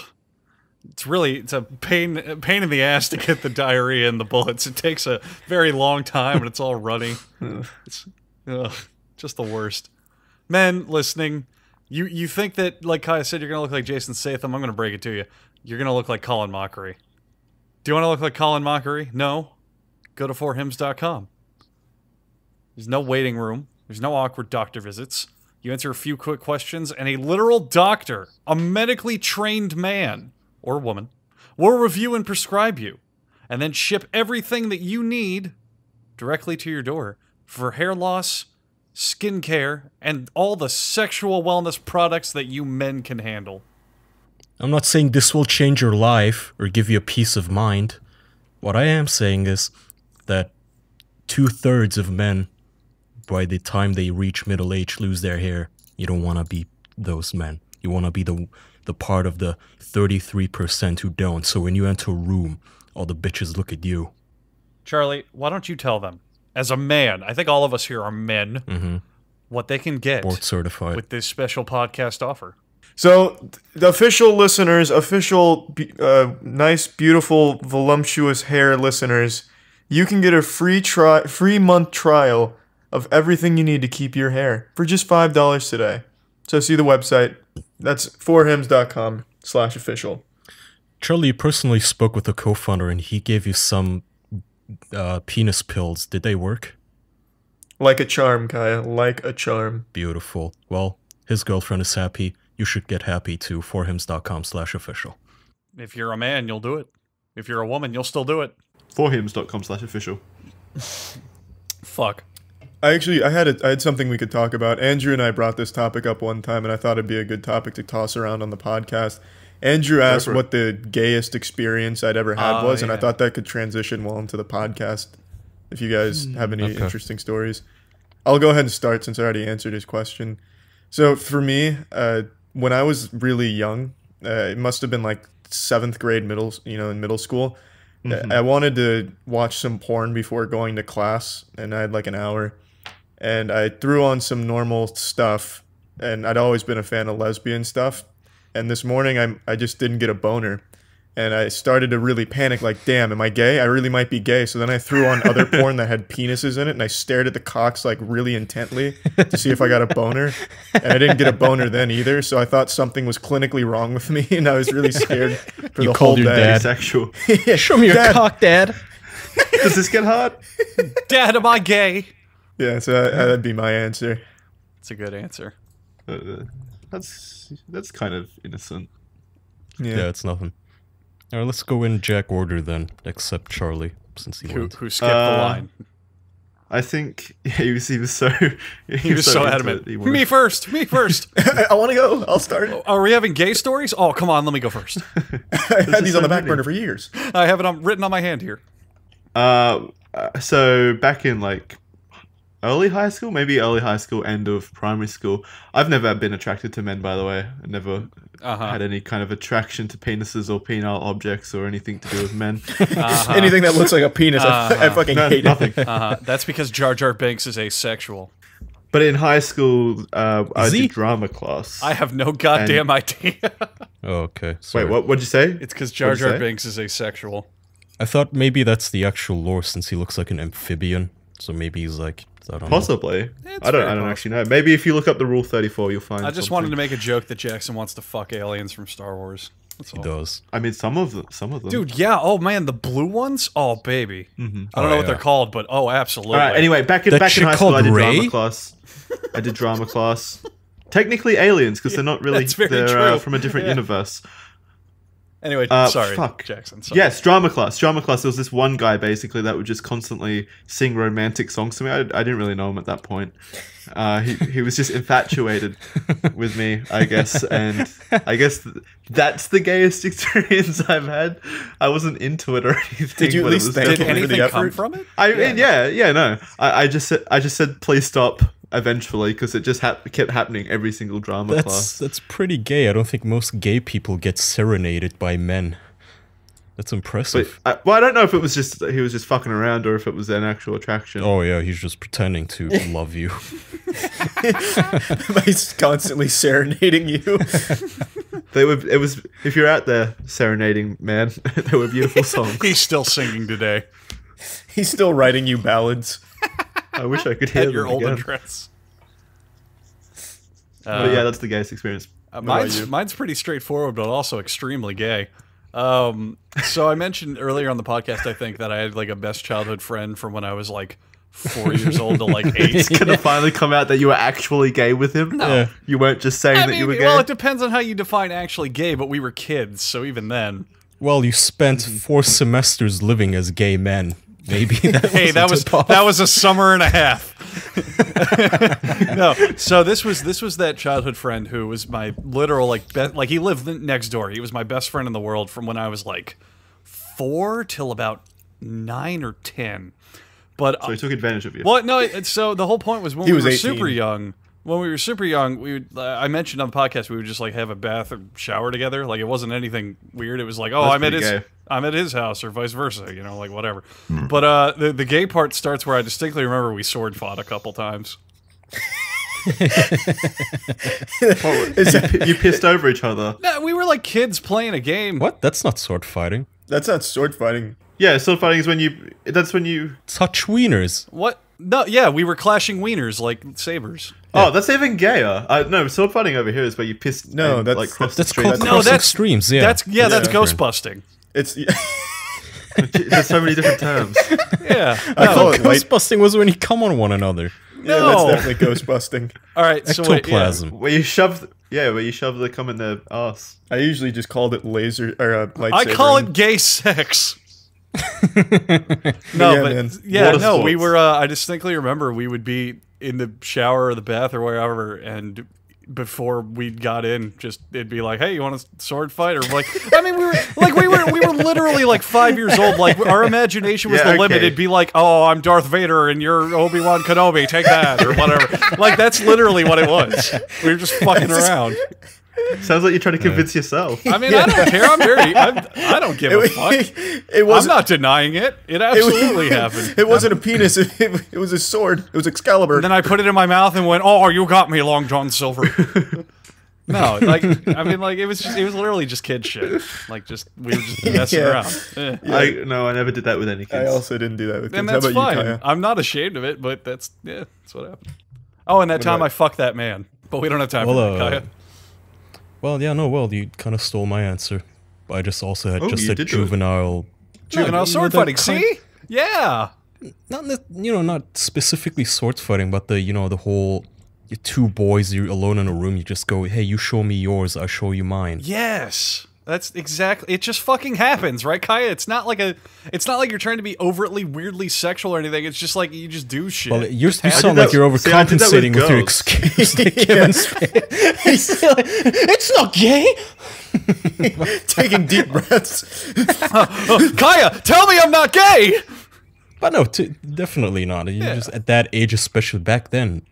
It's really it's a pain pain in the ass to get the diarrhea and the bullets. It takes a very long time and it's all runny. It's ugh, just the worst. Men listening, you you think that like Kaya said you're gonna look like Jason Statham? I'm gonna break it to you. You're gonna look like Colin Mochrie. Do you want to look like Colin Mochrie? No. Go to forhims.com. There's no waiting room. There's no awkward doctor visits. You answer a few quick questions, and a literal doctor, a medically trained man or woman, will review and prescribe you, and then ship everything that you need directly to your door for hair loss, skin care, and all the sexual wellness products that you men can handle. I'm not saying this will change your life or give you a peace of mind. What I am saying is that two thirds of men, by the time they reach middle age, lose their hair. You don't want to be those men. You want to be the the part of the 33% who don't. So when you enter a room, all the bitches look at you. Charlie, why don't you tell them, as a man, I think all of us here are men, what they can get Board certified. with this special podcast offer. So, the official listeners, official, uh, nice, beautiful, voluptuous hair listeners, you can get a free try, free month trial of everything you need to keep your hair for just five dollars today. So see the website. That's forhims.com slash official. Charlie, you personally spoke with a co-founder and he gave you some uh, penis pills. Did they work? Like a charm, Kaya. Like a charm. Beautiful. Well, his girlfriend is happy. You should get happy too. Forhims.com slash official. If you're a man, you'll do it. If you're a woman, you'll still do it. Forhims.com slash official. Fuck. I actually I had a, I had something we could talk about. Andrew and I brought this topic up one time, and I thought it'd be a good topic to toss around on the podcast. Andrew asked for it. what the gayest experience I'd ever had Oh, was, and I thought that could transition well into the podcast. If you guys have any Okay. interesting stories, I'll go ahead and start since I already answered his question. So for me, uh, when I was really young, uh, it must have been like seventh grade, middle, you know, in middle school. uh, I wanted to watch some porn before going to class, and I had like an hour, and I threw on some normal stuff, and I'd always been a fan of lesbian stuff, and this morning I I just didn't get a boner. And I started to really panic, like, damn, am I gay? I really might be gay. So then I threw on other porn that had penises in it, and I stared at the cocks like really intently to see if I got a boner. And I didn't get a boner then either. So I thought something was clinically wrong with me, and I was really scared for You the called whole your day. dad. Asexual. Yeah, Show me your Dad. cock, Dad. Does this get hot? Dad, am I gay? Yeah, so that, that'd be my answer. It's a good answer. Uh, that's that's kind of innocent. Yeah. Yeah, it's nothing. All right, let's go in Jack order then, except Charlie, since he Who, went. who skipped the Uh, line? I think yeah, he was he was so he, He was so into adamant. wanted- Me first. Me first. I want to go. I'll start. Are we having gay stories? Oh, come on. Let me go first. I had these so on the back burner for years. I have it on, written on my hand here. Uh, uh, so back in like early high school, maybe early high school, end of primary school. I've never been attracted to men, by the way. I never Uh-huh. had any kind of attraction to penises or penile objects or anything to do with men. Uh-huh. Anything that looks like a penis, I, I fucking No, hate nothing. it. Uh-huh. That's because Jar Jar Binks is asexual. But in high school, uh, I did drama class. I have no goddamn idea. Oh, okay. Sorry. Wait, what? What'd you say? it's because Jar Jar say? Binks is asexual. I thought maybe that's the actual lore since he looks like an amphibian. So maybe he's like I don't know. Possibly. It's I don't. I don't possible. actually know. Maybe if you look up the Rule Thirty Four, you'll find. I just something. wanted to make a joke that Jackson wants to fuck aliens from Star Wars. That's He all. does. I mean, some of them. Some of them. Dude, yeah. Oh man, the blue ones. Oh baby. I don't Oh, know what they're called, but oh, absolutely. All right. Anyway, back in That back in high school, I did Ray? drama class. I did drama class. Technically aliens because they're not really. that's very they're uh, true. from a different Yeah. universe. Anyway, Uh, sorry, fuck. Jackson. Sorry. Yes, drama class. Drama class. There was this one guy basically that would just constantly sing romantic songs to me. I, I didn't really know him at that point. Uh, he he was just infatuated with me, I guess, and I guess th- that's the gayest experience I've had. I wasn't into it or anything. Did you at least Did him for definitely- the anything come from it? I mean, yeah, yeah, no. I, I just said, I just said, please stop. Eventually, because it just hap- kept happening every single drama That's class. that's pretty gay. I don't think most gay people get serenaded by men. That's But impressive. I, well, I don't know if it was just he was just fucking around or if it was an actual attraction. oh yeah, he's just pretending to love you. He's constantly serenading you. They were. It was. If you're out there serenading, man, they were beautiful songs. He's still singing today He's still writing you ballads. I wish I could hear your old again. address. But yeah, that's the gayest experience. Uh, mine's mine's pretty straightforward, but also extremely gay. Um, so I mentioned earlier on the podcast, I think that I had like a best childhood friend from when I was like four years old to like eight. It's gonna finally come out that you were actually gay with him. No, Yeah. you weren't just saying I that mean, you were gay. well, it depends on how you define actually gay, but we were kids, so even then. Well, you spent four semesters living as gay men. Maybe that Hey, that was wasn't a that was a summer and a half. no, so this was this was that childhood friend who was my literal like be- like he lived next door. He was my best friend in the world from when I was like four till about nine or ten. But so he uh, took advantage of you. well, no. So the whole point was when He we was were 18. super young. When we were super young, we would. Uh, I mentioned on the podcast we would just like have a bath or shower together. Like it wasn't anything weird. It was like, oh, That's I'm at his, gay. I'm at his house, or vice versa. You know, like whatever. But uh, the the gay part starts where I distinctly remember we sword fought a couple times. Is that- you pissed over each other. No, we were like kids playing a game. What? That's not sword fighting. that's not sword fighting. Yeah, sword fighting is when you. That's when you. Touch wieners. What? No, yeah, we were clashing wieners like sabers. Oh, that's even gayer. I, no, sword fighting over here is where you piss. No, and, that's- like cross That's the street. called That's- No, crossing that's- streams. Yeah, That's yeah, that's different. ghost busting. It's There's so many different terms. Yeah. I no. call it light. Ghost busting was when you come on one another. Yeah, No. that's definitely ghost busting. All right. So wait, yeah. Ectoplasm. Where you shove. Yeah, where you shove the cum in their ass. I usually just called it laser or uh, lightsaber. I call it gay sex. no, Yeah, but man. yeah, Water no, we were. Uh, I distinctly remember we would be in the shower or the bath or wherever, and before we got in, just it'd be like, "Hey, you want a sword fight?" Or like, I mean, we were like, we were, we were literally like five years old. Like our imagination was Yeah, the limit. It'd be like, "Oh, I'm Darth Vader and you're Obi Wan Kenobi. Take that," or whatever. like that's literally what it was. We were just fucking around. Sounds like you're trying to convince yourself. I mean, I don't care. I'm very. I'm, I don't give a fuck. it I'm wasn't. denying it. It absolutely happened. It wasn't a penis. It, it was a sword. It was Excalibur. then I put it in my mouth and went, "Oh, you got me, Long John Silver." no, like I mean, like it was just it was literally just kid shit. Like just we were just messing Yeah. around. I no, I never did that with any kids. I also didn't do that with kids. and How that's about fine. you, I'm not ashamed of it, but that's yeah, that's what happened. Oh, and that time I fucked that man, but we don't have time Well, for that. uh, Kaya. Well, yeah, no, well, you kind of stole my answer. But I just also had Oh, just a did do it. juvenile. Juvenile No, sword fighting. kind- See, yeah. Not ne- you know, not specifically sword fighting, but the you know the whole you two boys you're alone in a room. You just go, hey, you show me yours, I show you mine. Yes, That's exactly. It just fucking happens, right, Kaya? It's not like a. It's not like you're trying to be overtly weirdly sexual or anything. It's just like you just do shit. Well, you're, you sound like you're see, I with overcompensating with, your girls. excuse. that Kevin's He's like, it's not gay. Taking deep breaths. Oh, Kaya, tell me I'm not gay. But no, t- definitely not. You Yeah. just at that age, especially back then,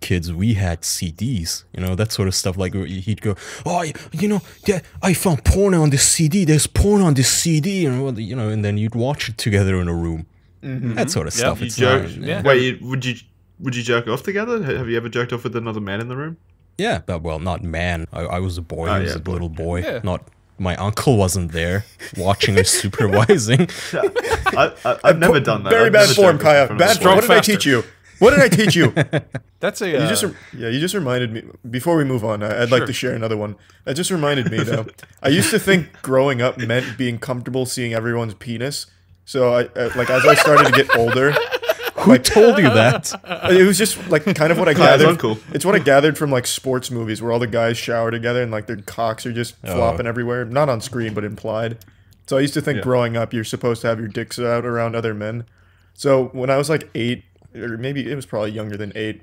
kids, we had CDs, you know, that sort of stuff. Like he'd go, "Oh, you know, yeah, I found porn on this CD. There's porn on this CD," and you know, and then you'd watch it together in a room. Mm-hmm. That sort of Yeah, stuff. you It's Jerk. not, yeah. Uh, Wait, you, would you would you jerk off together? Have you ever jerked off with another man in the room? Yeah, but well, not man. I, I was a boy. Ah, I Oh, was yeah, a boy. little boy. Yeah. Not my uncle wasn't there watching or supervising. I, I, I've never done that. Very I've bad form, jerked Kaya. Bad form. What did I teach you? What did I teach you? That's a. You Uh, just, yeah, you just reminded me. Before we move on, I- I'd like to share another one. That just reminded me, though. I used to think growing up meant being comfortable seeing everyone's penis. So, I, I like as I started to get older, Who told you that? it was just like kind of what I gathered. uncle. It's what I gathered from like sports movies where all the guys shower together and like their cocks are just Oh. flopping everywhere, not on screen but implied. So I used to think Yeah. growing up you're supposed to have your dicks out around other men. So when I was like eight, or maybe it was probably younger than eight,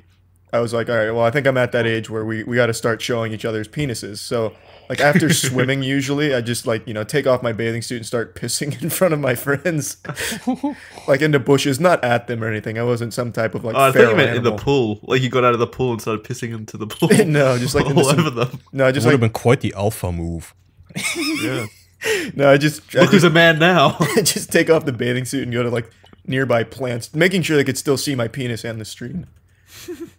I was like, all right, well, I think I'm at that age where we, we got to start showing each other's penises. So like after swimming, usually I just like you know take off my bathing suit and start pissing in front of my friends, like into bushes, not at them or anything. I wasn't some type of like. Oh, I thought you feral meant in the pool. Like you got out of the pool and started pissing into the pool. No, just like all into some- over them. No, It just would have been quite the alpha move. Yeah. no, I just I Look who's a man now. just take off the bathing suit and go to like nearby plants, making sure they could still see my penis and the stream.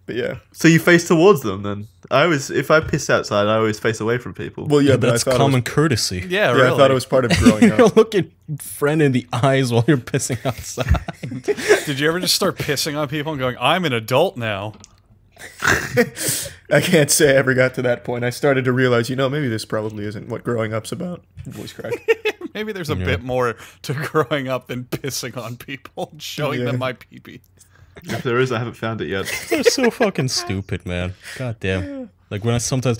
But yeah, so you face towards them then. I always, if I piss outside, I always face away from people. well, yeah, but That's thought common It courtesy. yeah, yeah, really. I thought it was part of growing You're up. looking friend in the eyes while you're pissing outside. Did you ever just start pissing on people and going, "I'm an adult now"? I can't say I ever got to that point. I started to realize, you know, maybe this probably isn't what growing up's about. Voice crack. Maybe there's a bit more to growing up than pissing on people, and showing Yeah. them my pee-pee. if there is, I haven't found it yet. They're so fucking stupid, man. God damn. Like when I sometimes,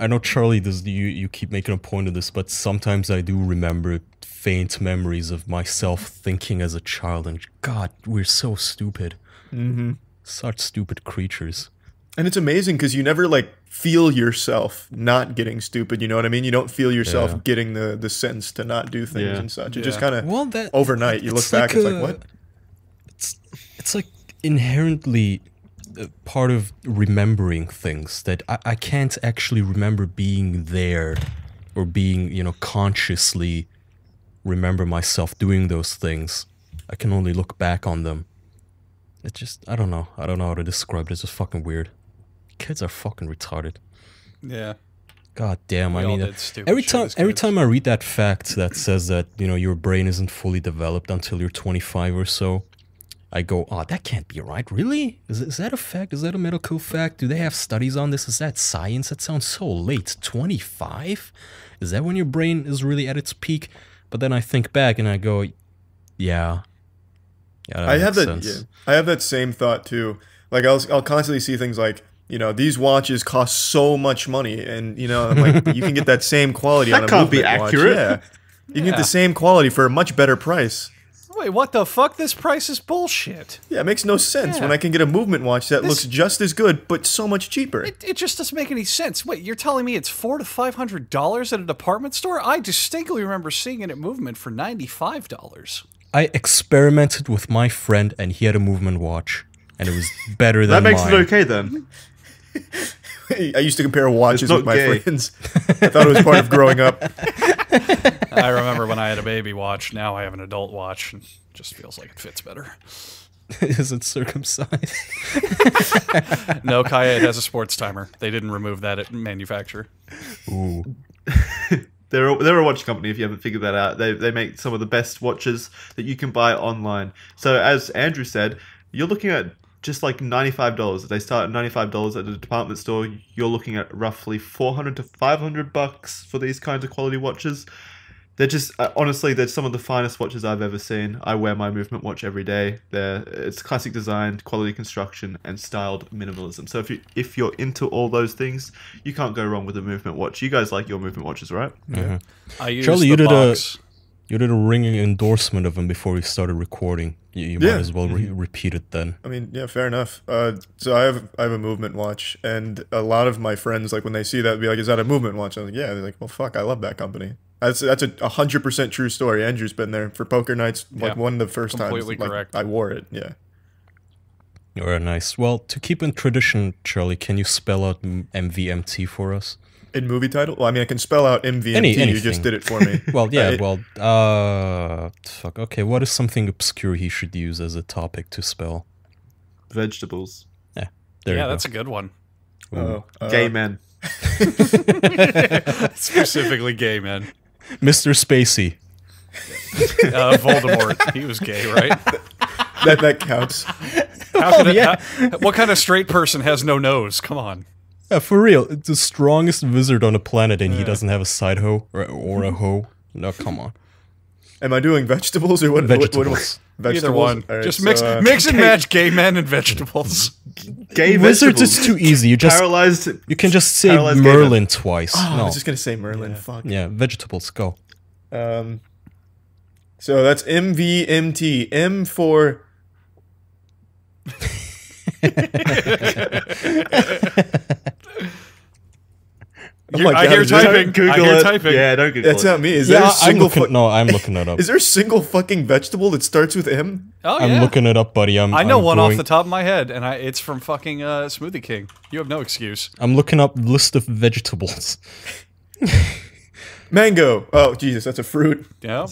I know Charlie does. You you keep making a point of this, but sometimes I do remember faint memories of myself thinking as a child, and God, we're so stupid. Mm-hmm. Such stupid creatures. And it's amazing because you never like feel yourself not getting stupid. You know what I mean? You don't feel yourself Yeah. getting the the sense to not do things Yeah. and such. It just kind of Well, that overnight you look it's back, like it's a- like what? It's it's like inherently uh, part of remembering things that I, I can't actually remember being there or being you know consciously remember myself doing those things. I can only look back on them. It just I don't know. I don't know how to describe it. It's just fucking weird. Kids are fucking retarded. Yeah. God damn! We I mean, every time every time I read that fact that says that you know your brain isn't fully developed until you're 25 or so, I go, "Oh, that can't be right. Really? Is, is that a fact? Is that a medical fact? Do they have studies on this? Is that science? That sounds so late. 25? Is that when your brain is really at its peak?" But then I think back and I go, "Yeah, yeah." I have that. sense. Yeah, I have that same thought too. Like I'll I'll constantly see things like you know these watches cost so much money, and you know I'm like you can get that same quality That on a can't be movement watch. accurate. Yeah, you can get the same quality for a much better price. Wait, what the fuck? This price is bullshit. Yeah, it makes no sense Yeah. when I can get a movement watch that This- looks just as good but so much cheaper. It, it just doesn't make any sense. Wait, you're telling me it's four to five hundred dollars at a department store? I distinctly remember seeing it at Movement for ninety-five dollars. I experimented with my friend and he had a movement watch, and it was better than That makes mine. it okay then. I used to compare watches with my gay. friends. I thought it was part of growing up. I remember when I had a baby watch. Now I have an adult watch. And it just feels like it fits better. Is it circumcised? No, Kaya, it has a sports timer. They didn't remove that at manufacture. Ooh. They're a, they're a watch company. If you haven't figured that out, they they make some of the best watches that you can buy online. So as Andrew said, you're looking at just like ninety five dollars. They start at ninety five dollars at the department store. You're looking at roughly four hundred to five hundred bucks for these kinds of quality watches. They're just uh, honestly, they're some of the finest watches I've ever seen. I wear my movement watch every day. They're it's classic design, quality construction, and styled minimalism. So if you if you're into all those things, you can't go wrong with a movement watch. You guys like your movement watches, right? Yeah. I use Charlie, you did a- You did a ringing endorsement of him before we started recording. You, you Yeah. might as well re- repeat it then. I mean, yeah, fair enough. Uh, so I have I have a movement watch, and a lot of my friends like when they see that, be like, "Is that a movement watch?" I'm like, "Yeah." They're like, "Well, fuck, I love that company." That's that's a hundred percent true story. Andrew's been there for poker nights. Like Yeah. one of the first Completely times, like, correct. I wore it. Yeah. All right, nice. Well, to keep in tradition, Charlie, can you spell out MVMT for us? In movie title, well, I mean, I can spell out MVMT. Any- you just did it for me. Well, yeah, well, uh, fuck. Okay, what is something obscure he should use as a topic to spell? Vegetables, Yeah, there yeah, you that's a good one. go. oh, uh, gay men. Specifically gay men. Mr. Spacey. Uh, Voldemort. he was gay, right? that that counts. How could it, how- what kind of straight person has no nose? Come on. Yeah, for real, it's the strongest wizard on the planet, and he doesn't have a side hoe or, or a hoe. No, come on. Am I doing vegetables or what? what- What, Vegetables. vegetables. Either one. All right, Just so, mix uh, mix and match gay men and vegetables. Gay Wizards vegetables. is too easy. You just Paralyzed. you can just say Paralyzed gay men. Merlin twice. Oh, I no, was just gonna say Merlin. Fuck. yeah, vegetables. Go. Um, so that's MVMT. M for Oh You- my I hear is this- typing. Google I hear it. typing. Yeah, don't Google that's it. not me. Is Yeah, there a I'm single? looking. fu- no, I'm looking it up. Is there a single fucking vegetable that starts with M? Oh yeah. I'm looking it up, buddy. I'm. I know I'm one going, off the top of my head, and I, it's from fucking uh, Smoothie King. You have no excuse. I'm looking up list of vegetables. Mango. Oh Jesus, that's a fruit. Yeah.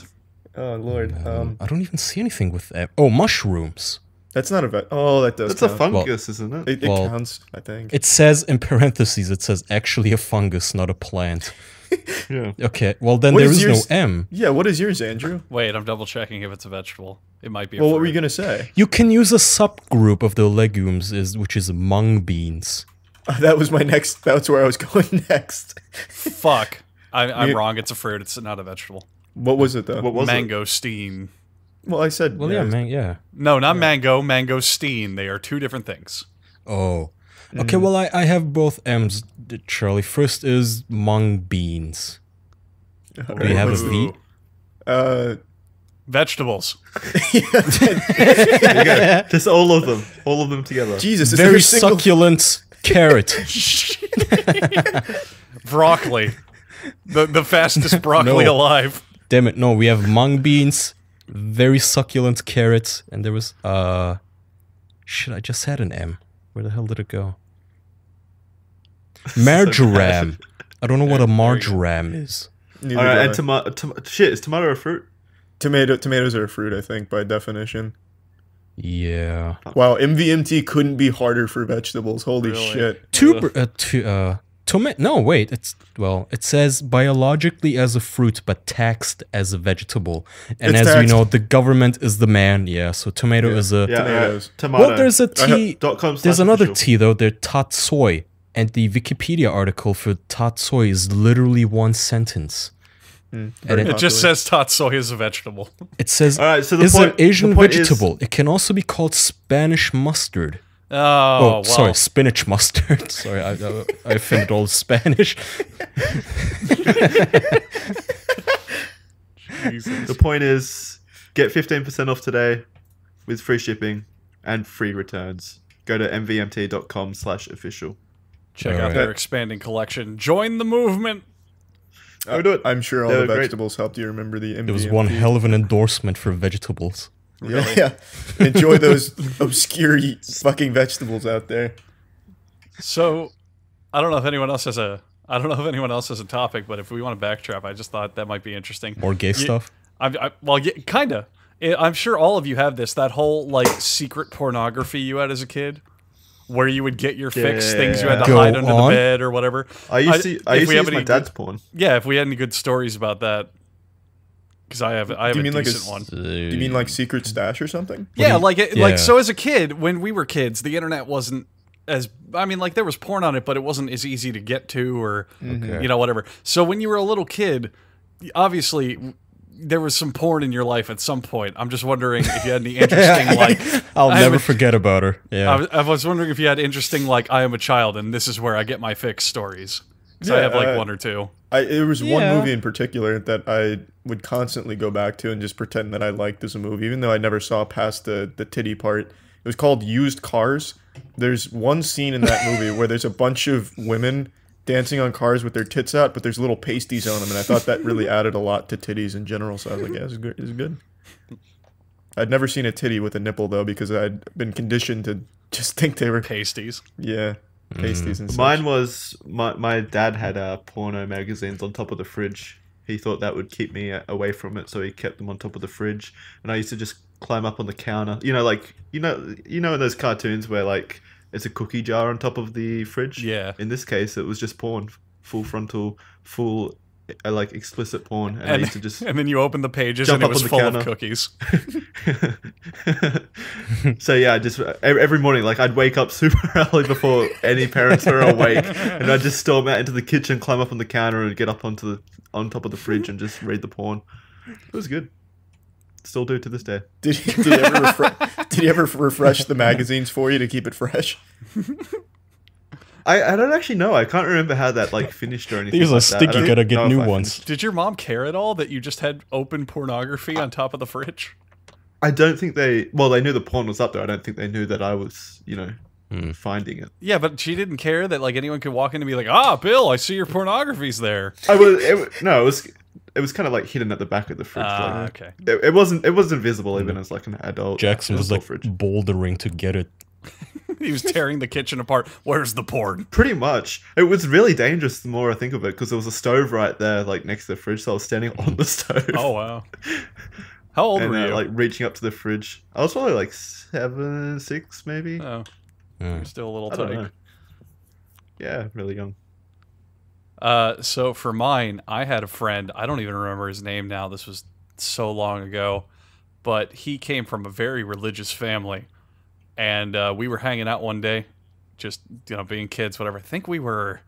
Oh Lord. Um, I don't even see anything with that. Oh, mushrooms. That's not a vet. Oh, that does. That's a count. fungus, isn't it? It, it well- counts, I think. It says in parentheses. It says actually a fungus, not a plant. yeah. Okay. Well, then What there is is no? M. yeah. What is yours, Andrew? Wait, I'm double checking if it's a vegetable. It might be. A Well, what were you gonna say? You can use a subgroup of the legumes, is which is mung beans. Uh, that was my next. That's where I was going next. Fuck. I, I'm You- wrong. It's a fruit. It's not a vegetable. What was it though? What was it? Mangosteen. Well, I said. Well, yeah, man, yeah. No, not mango. Mangosteen. They are two different things. Oh. Okay, well, I, I have both M's, Charlie. First is mung beans. Do you have a V? Uh, Vegetables. Just all of them. All of them together. Jesus, is Very single? succulent carrot. Broccoli. The the fastest broccoli No. alive. Damn it, no, we have mung beans, very succulent carrot, and there was, uh, shit, I just had an M. Where the hell did it go? Marjoram. I don't know what a marjoram is. Neither All do right, I. and tomato. Tom- shit, is tomato a fruit? Tomato tomatoes are a fruit, I think, by definition. Yeah. Wow, MVMT couldn't be harder for vegetables. Holy Really? shit. Tuber, uh, tu- uh, tomato, no, wait, it's, well, it says biologically as a fruit, but taxed as a vegetable. And It's as we taxed. know, the government is the man, yeah, so tomato Yeah. is a, Yeah, uh, Tomatoes. Tomato. well, there's a T, dot there's another official. T though, they're tatsoi, and the Wikipedia article for tatsoi is literally one sentence. Hmm. Very And it- It just popular. says tatsoi is a vegetable. It says, All right, so the is point- an Asian the point is- vegetable. It can also be called Spanish mustard. Oh, Oh, well. sorry, spinach mustard. sorry, I, I, I offended all the Spanish. The point is, get 15% off today with free shipping and free returns. Go to mvmt.com slash official. Check out Alright. their expanding collection. Join the movement. Go do it. I'm sure all They the were great. vegetables helped you remember the MVMT. It was one hell of an endorsement for vegetables. Yeah, yeah. Enjoy those obscure fucking vegetables out there. So, I don't know if anyone else has a. I don't know if anyone else has a topic, but if we want to backtrap, I just thought that might be interesting. More gay stuff. I, I, well, yeah, kinda. I- I'm sure all of you have this. That whole like secret pornography you had as a kid, where you would get your fix things you had to Go hide under on. the bed or whatever. I used to, I if used we to use my any dad's good- porn. Yeah, if we had any good stories about that, because I have, I have Do a you mean like a one. Do you mean like secret stash or something? Yeah, like it, yeah. like so as a kid, when we were kids, the internet wasn't as I mean, like there was porn on it, but it wasn't as easy to get to or you know whatever. So when you were a little kid, obviously there was some porn in your life at some point. I'm just wondering if you had any interesting like. I'll I never would- forget about her. Yeah. I was, I was wondering if you had interesting like I am a child and this is where I get my fix stories. 'Cause I Yeah, have like uh, one or two. I there was one movie in particular that I would constantly go back to and just pretend that I liked as a movie, even though I never saw past the the titty part. It was called Used Cars. There's one scene in that movie where there's a bunch of women dancing on cars with their tits out, but there's little pasties on them, and I thought that really added a lot to titties in general. So I was like, yeah, this is good. This is good. I'd never seen a titty with a nipple though, because I'd been conditioned to just think they were Pasties. yeah pasties and such. Mine was my my dad had uh, porno magazines on top of the fridge. He thought that would keep me uh, away from it, so he kept them on top of the fridge. And I used to just climb up on the counter. You know, like you know, you know, in those cartoons where like it's a cookie jar on top of the fridge. Yeah. In this case, it was just porn, full frontal, full uh, like explicit porn, and, I used to just and then you open the pages and it was on the full of cookies. so yeah, just e- every morning, like I'd wake up super early before any parents were awake, and I'd just storm out into the kitchen, climb up on the counter, and get up onto the on top of the fridge and just read the porn. It was good. Still do to this day. Did he, did he ever refre- did he ever refresh the magazines for you to keep it fresh? I, I don't actually know. I can't remember how that like finished or anything. These are like sticky. don't Gotta get new I ones. Did your mom care at all that you just had open pornography on top of the fridge? I don't think they. Well, they knew the porn was up there. I don't think they knew that I was, you know, Hmm. finding it. Yeah, but she didn't care that like anyone could walk in and be like, "Ah, Bill, I see your pornography's there." I was. It, no, it was. It was kind of like hidden at the back of the fridge. Ah, like, okay. it, it wasn't. It wasn't visible even as like an adult. Jackson was like fridge. bouldering to get it. He was tearing the kitchen apart. Where's the porn? Pretty much. It was really dangerous the more I think of it because there was a stove right there, like next to the fridge. So I was standing on the stove. Oh wow. How old and were uh, you? like reaching up to the fridge. I was probably like seven, six, maybe. oh, Yeah. you're still a little I tiny. Yeah, really young. Uh, so for mine, I had a friend. I don't even remember his name now. This was so long ago, but he came from a very religious family, and uh, we were hanging out one day, just you know, being kids, whatever. I think we were,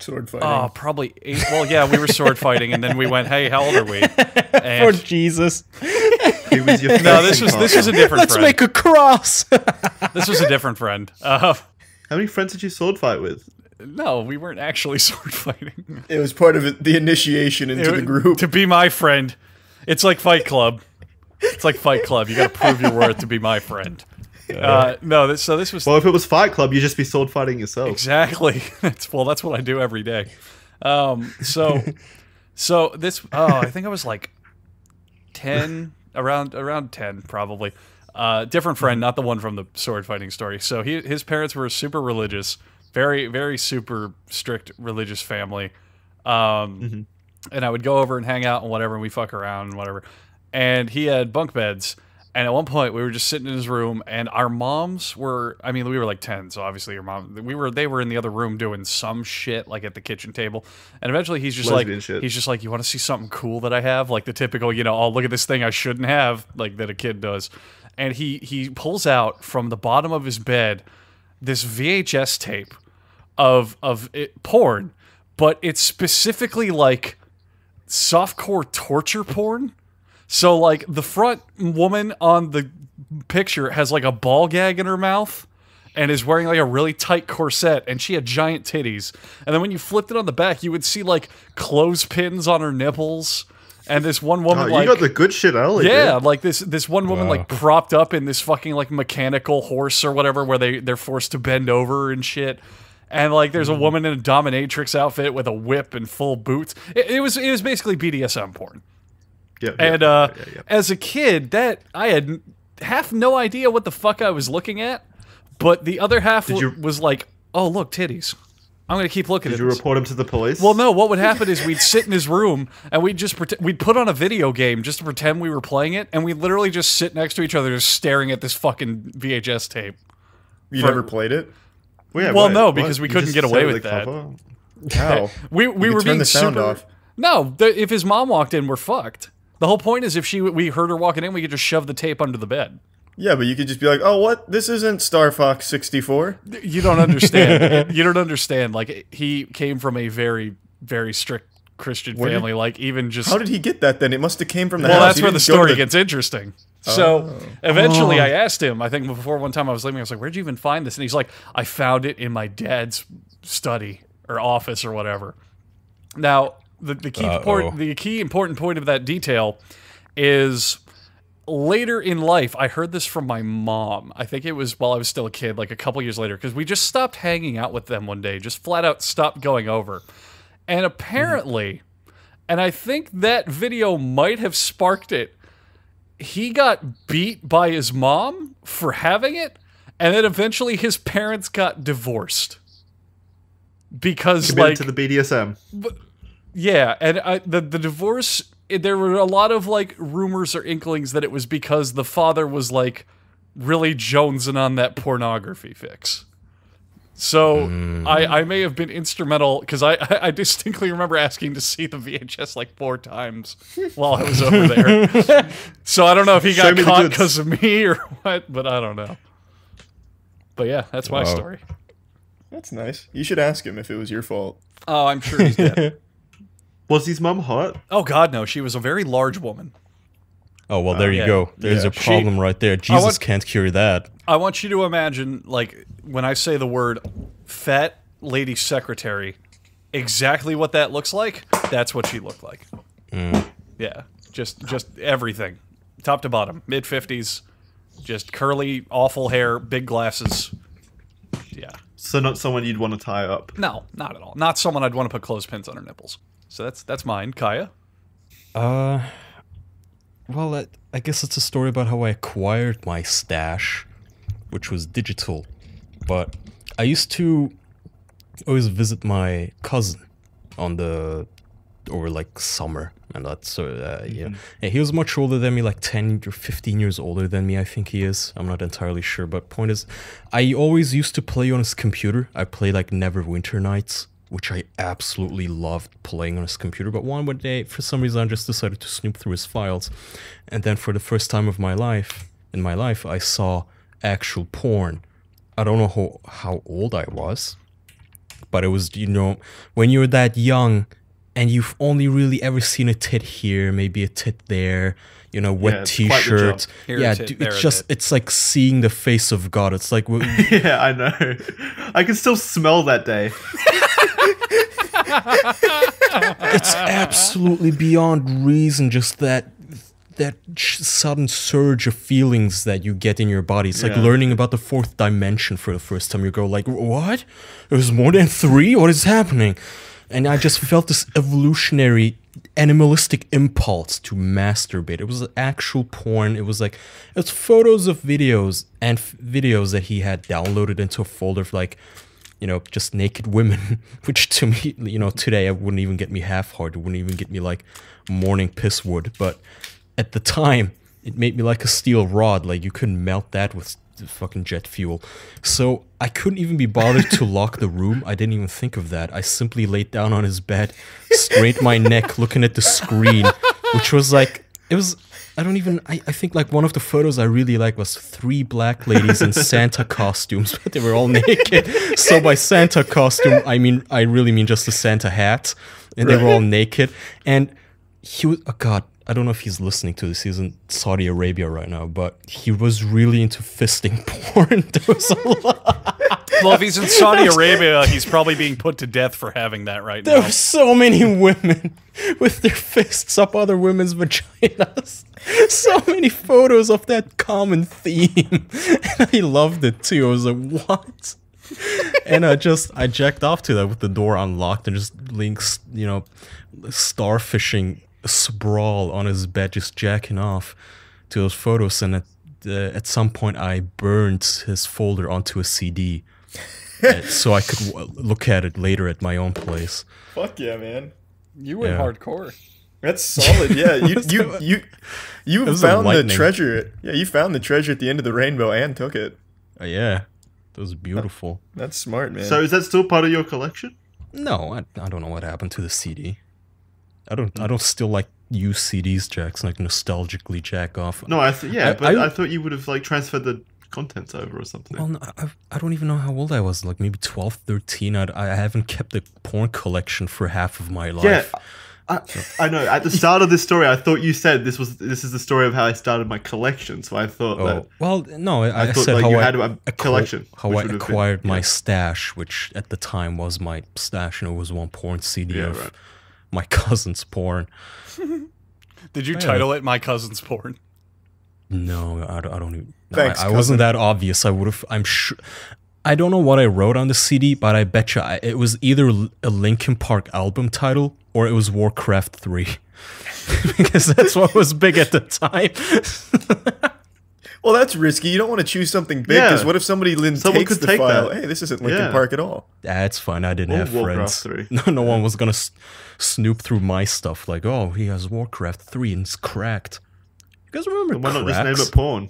Sword fighting. oh, probably eight. Well, yeah, we were sword fighting, and then we went, "Hey, how old are we?" For Jesus. He was your no, this was this was a different Let's friend. make a cross. This was a different friend. Uh, How many friends did you sword fight with? no, we weren't actually sword fighting. it was part of the initiation into the group. to be my friend. It's like Fight Club. It's like Fight Club. You got to prove your worth to be my friend. Uh, no, this, so this was Well, if it was Fight Club, you'd just be sword fighting yourself. exactly. That's well, that's what I do every day. Um, so, so this. Oh, I think I was like ten, around around ten, probably. Uh, different friend, not the one from the sword fighting story. So he, his parents were super religious, very, very super strict religious family. Um, and I would go over and hang out and whatever, and we fuck around and whatever. And he had bunk beds. And at one point, we were just sitting in his room, and our moms were. I mean, we were like ten, so obviously your mom. We were. They were in the other room doing some shit, like at the kitchen table. And eventually, he's just Lesbian like, shit. he's just like, you want to see something cool that I have, like the typical, you know, oh look at this thing I shouldn't have, like that a kid does. And he he pulls out from the bottom of his bed this VHS tape of of it, porn, but it's specifically like softcore torture porn. So like the front woman on the picture has like a ball gag in her mouth and is wearing like a really tight corset and she had giant titties. And then when you flipped it on the back, you would see like clothespins on her nipples. And this one woman you like got the good shit early. yeah, dude. like this this one woman Wow. like propped up in this fucking like mechanical horse or whatever where they they're forced to bend over and shit. And like there's Mm-hmm. a woman in a dominatrix outfit with a whip and full boots. It, it was it was basically BDSM porn. Yep, And yep, uh as a kid, that I had half no idea what the fuck I was looking at, but the other half you- was like, "Oh, look, titties." I'm going to keep looking Did you this. report him to the police? Well, no. What would happen is we'd sit in his room and we'd just pretend we'd put on a video game just to pretend we were playing it, and we literally just sit next to each other, just staring at this fucking VHS tape. You for- never played it? yeah, well, no, what? because we couldn't get away with that. How? We we were being the sound super. off. No, the, if his mom walked in, we're fucked. The whole point is if she we heard her walking in, we could just shove the tape under the bed. Yeah, but you could just be like, "Oh, what? This isn't Star Fox 64." You don't understand. you don't understand. Like he came from a very very strict Christian Where did- family. Like even just How did he get that then? It must have came from the well, house. that's He where the didn't go to story the- gets interesting. Oh. So oh. eventually, Oh. I asked him. I think before one time I was leaving, I was like, "Where'd you even find this?" And he's like, "I found it in my dad's study or office or whatever." Now, the the key Uh-oh. point, the key important point of that detail is later in life. I heard this from my mom. I think it was while I was still a kid, like a couple years later, because we just stopped hanging out with them one day, just flat out stopped going over, and apparently. And I think that video might have sparked it he got beat by his mom for having it, and then eventually his parents got divorced because, Committed like, to the BDSM. Yeah, and I, the the divorce. There were a lot of like rumors or inklings that it was because the father was like really jonesing on that pornography fix. So I, I may have been instrumental because I, I I distinctly remember asking to see the VHS like four times while I was over there. so I don't know if he got me caught because of me or what, but I don't know. But yeah, that's my Wow. story. That's nice. You should ask him if it was your fault. Oh, I'm sure he's dead. Was his mom hot? oh God, no, she was a very large woman. Oh well, there you yeah. go. There's Yeah. a problem right there. Jesus want- can't cure that. I want you to imagine, like, when I say the word fat lady secretary, exactly what that looks like. That's what she looked like. Mm. Yeah, just just everything, top to bottom, mid fifties, just curly, awful hair, big glasses. Yeah, So not someone you'd want to tie up. no, not at all. Not someone I'd want to put clothespins on her nipples. So that's that's mine, Kaya. Uh, well, I, I guess it's a story about how I acquired my stash, which was digital. But I used to always visit my cousin on the over like summer and that's so uh, yeah. yeah he was much older than me like 10 or 15 years older than me i think he is i'm not entirely sure but point is i always used to play on his computer i played like neverwinter nights which i absolutely loved playing on his computer but one one day for some reason i just decided to snoop through his files and then for the first time of my life in my life i saw actual porn i don't know how, how old i was but it was you know when you're that young and you've only really ever seen a tit here maybe a tit there you know wet Yeah, it's quite the t-shirt jump. Here a yeah tit, dude, it's just it's like seeing the face of god it's like yeah, I know. I can still smell that day. it's absolutely beyond reason just that that sudden surge of feelings that you get in your body. It's like learning about the fourth dimension for the first time. You go like what? There's more than three? What is happening? And i just felt this evolutionary animalistic impulse to masturbate. It was actual porn. It was like it's photos of videos and f- videos that he had downloaded into a folder of like you know, just naked women, which to me, you know, today it wouldn't even get me half hard. It wouldn't even get me like morning piss wood. But at the time, it made me like a steel rod. Like you couldn't melt that with fucking jet fuel. So I couldn't even be bothered to lock the room. I didn't even think of that. I simply laid down on his bed, straight my neck, looking at the screen, which was like, it was. I don't even. I, I think like one of the photos I really like was three black ladies in Santa costumes, but they were all naked. So by Santa costume, I mean I really mean just a Santa hat, and they were all naked. And he was. Oh God, I don't know if he's listening to this. He's in Saudi Arabia right now, but he was really into fisting porn. there was a lot. Well, if he's in Saudi Arabia, he's probably being put to death for having that right There now. were so many women with their fists up other women's vaginas. So many photos of that common theme. And I loved it too. I was like, what? And I just, I jacked off to that with the door unlocked and just links, you know, starfishing sprawl on his bed, just jacking off to those photos. And at, uh, at some point, I burned his folder onto a CD. So I could w- look at it later at my own place. Fuck yeah, man. You went Yeah. hardcore. That's solid. Yeah, you you you you was found the treasure. Yeah, you found the treasure at the end of the rainbow and took it. Uh, yeah, that was beautiful. That's smart, man. So is that still part of your collection? No, I, I don't know what happened to the CD. I don't I don't still like use CDs, Jackson. Like nostalgically jack off. No, I th- yeah, I- but I, I- thought you would have like transferred the contents over or something. Well, no, I, I don't even know how old I was. Like maybe 12, 13. I, I haven't kept a porn collection for half of my life. yeah, I, I know. At the start of this story, I thought you said this was this is the story of how I started my collection. So I thought Oh that well, no, I, I thought, said like, how you I had a acqui- collection, how I would have been- acquired my yeah. stash, which at the time was my stash, and it was one porn CD Yeah, of right. my cousin's porn. Did you title it "My Cousin's Porn"? No, I, don't- I don't even. No, Thanks, I, I wasn't that obvious. I would have. I'm sure. I don't know what I wrote on the CD, but I bet you I, it was either a Linkin Park album title or it was Warcraft 3. because that's what was big at the time. Well, that's risky. You don't want to choose something big because Yeah. what if somebody lin- Someone takes could the take file? that. Hey, this isn't Linkin Yeah. Park at all. That's fine. I didn't Or have Warcraft friends. 3. No, no one was gonna s- snoop through my stuff like, oh, he has Warcraft 3 and it's cracked. You guys remember why not just cracks? name it porn?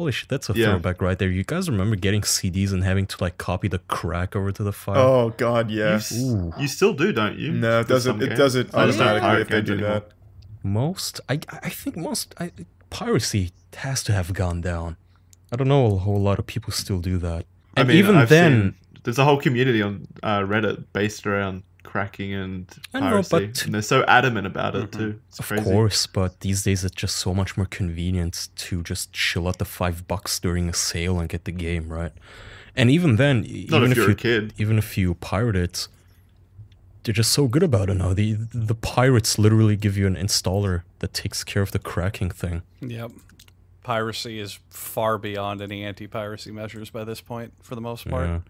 Holy shit, that's a Yeah. throwback right there. You guys remember getting CDs and having to like copy the crack over to the file? Oh God, You, yeah. s- you still do, don't you? No, it doesn't. It games? doesn't I just don't automatically pirate if they do anymore. that. Most, I, I think most I, piracy has to have gone down. I don't know a whole lot of people still do that. I mean, even I've then, seen- there's a whole community on uh, Reddit based around cracking and I know, piracy, but- Mm-hmm. and they're so adamant about it too. It's of crazy. course, but these days it's just so much more convenient to just chill out the five bucks during a sale and get the game right. And even then, Not even if you're you a kid. even if you pirate it, they're just so good about it now. The the pirates literally give you an installer that takes care of the cracking thing. Yep. Piracy is far beyond any anti-piracy measures by this point, for the most part. Yeah.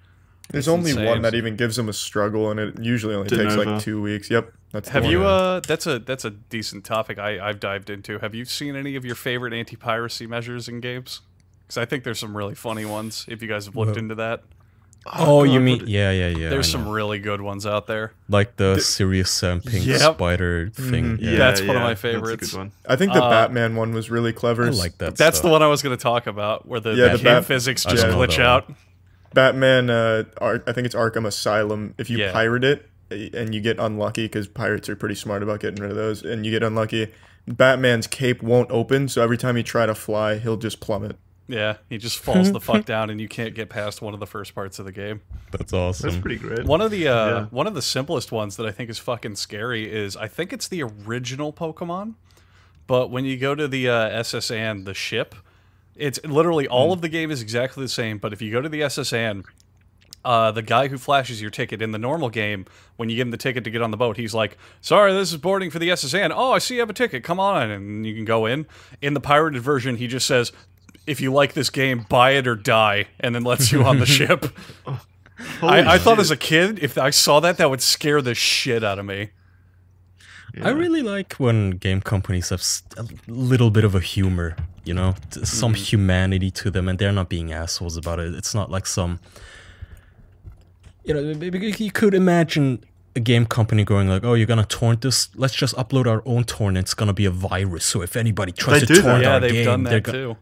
There's It's only insane. one that even gives them a struggle, and it usually only takes Denuvo. like two weeks. Yep, that's Have you? Uh, that's a that's a decent topic. I I've dived into. Have you seen any of your favorite anti-piracy measures in games? Because I think there's some really funny ones. If you guys have looked Well, into that, Oh, you mean yeah, yeah, yeah. there's some really good ones out there. like the Serious Sam Pink Yep. spider thing. Mhm. Yeah, That's one of my that's a favorites. good one. I think the uh, Batman one was really clever. I like that. That's stuff. the one I was going to talk about, where the, Yeah, the the game Bat- physics just glitch that out. Batman, uh, Ar- I think it's Arkham Asylum. If you Yeah. pirate it eh, and you get unlucky, because pirates are pretty smart about getting rid of those, and you get unlucky, Batman's cape won't open. So every time you try to fly, he'll just plummet. Yeah, he just falls the fuck down, and you can't get past one of the first parts of the game. That's awesome. That's pretty great. One of the uh, Yeah. one of the simplest ones that I think is fucking scary is I think it's the original Pokemon, but when you go to the uh, S.S. Anne, the ship, it's literally all of the game is exactly the same. But if you go to the S.S. Anne, uh, the guy who flashes your ticket in the normal game, when you give him the ticket to get on the boat, he's like, "Sorry, this is boarding for the S.S. Anne. Oh, I see you have a ticket. Come on," and you can go in. In the pirated version, he just says. If you like this game, buy it or die, and then lets you on the ship. I, I thought as a kid, if I saw that, that would scare the shit out of me. I really like when game companies have a little bit of a humor, you know, some Mm-hmm. humanity to them, and they're not being assholes about it. It's not like some, you know, you could imagine a game company going like, "Oh, you're gonna torrent this? Let's just upload our own torrent. It's gonna be a virus. So if anybody tries They to torrent Yeah, our they've game, done they're that go- too.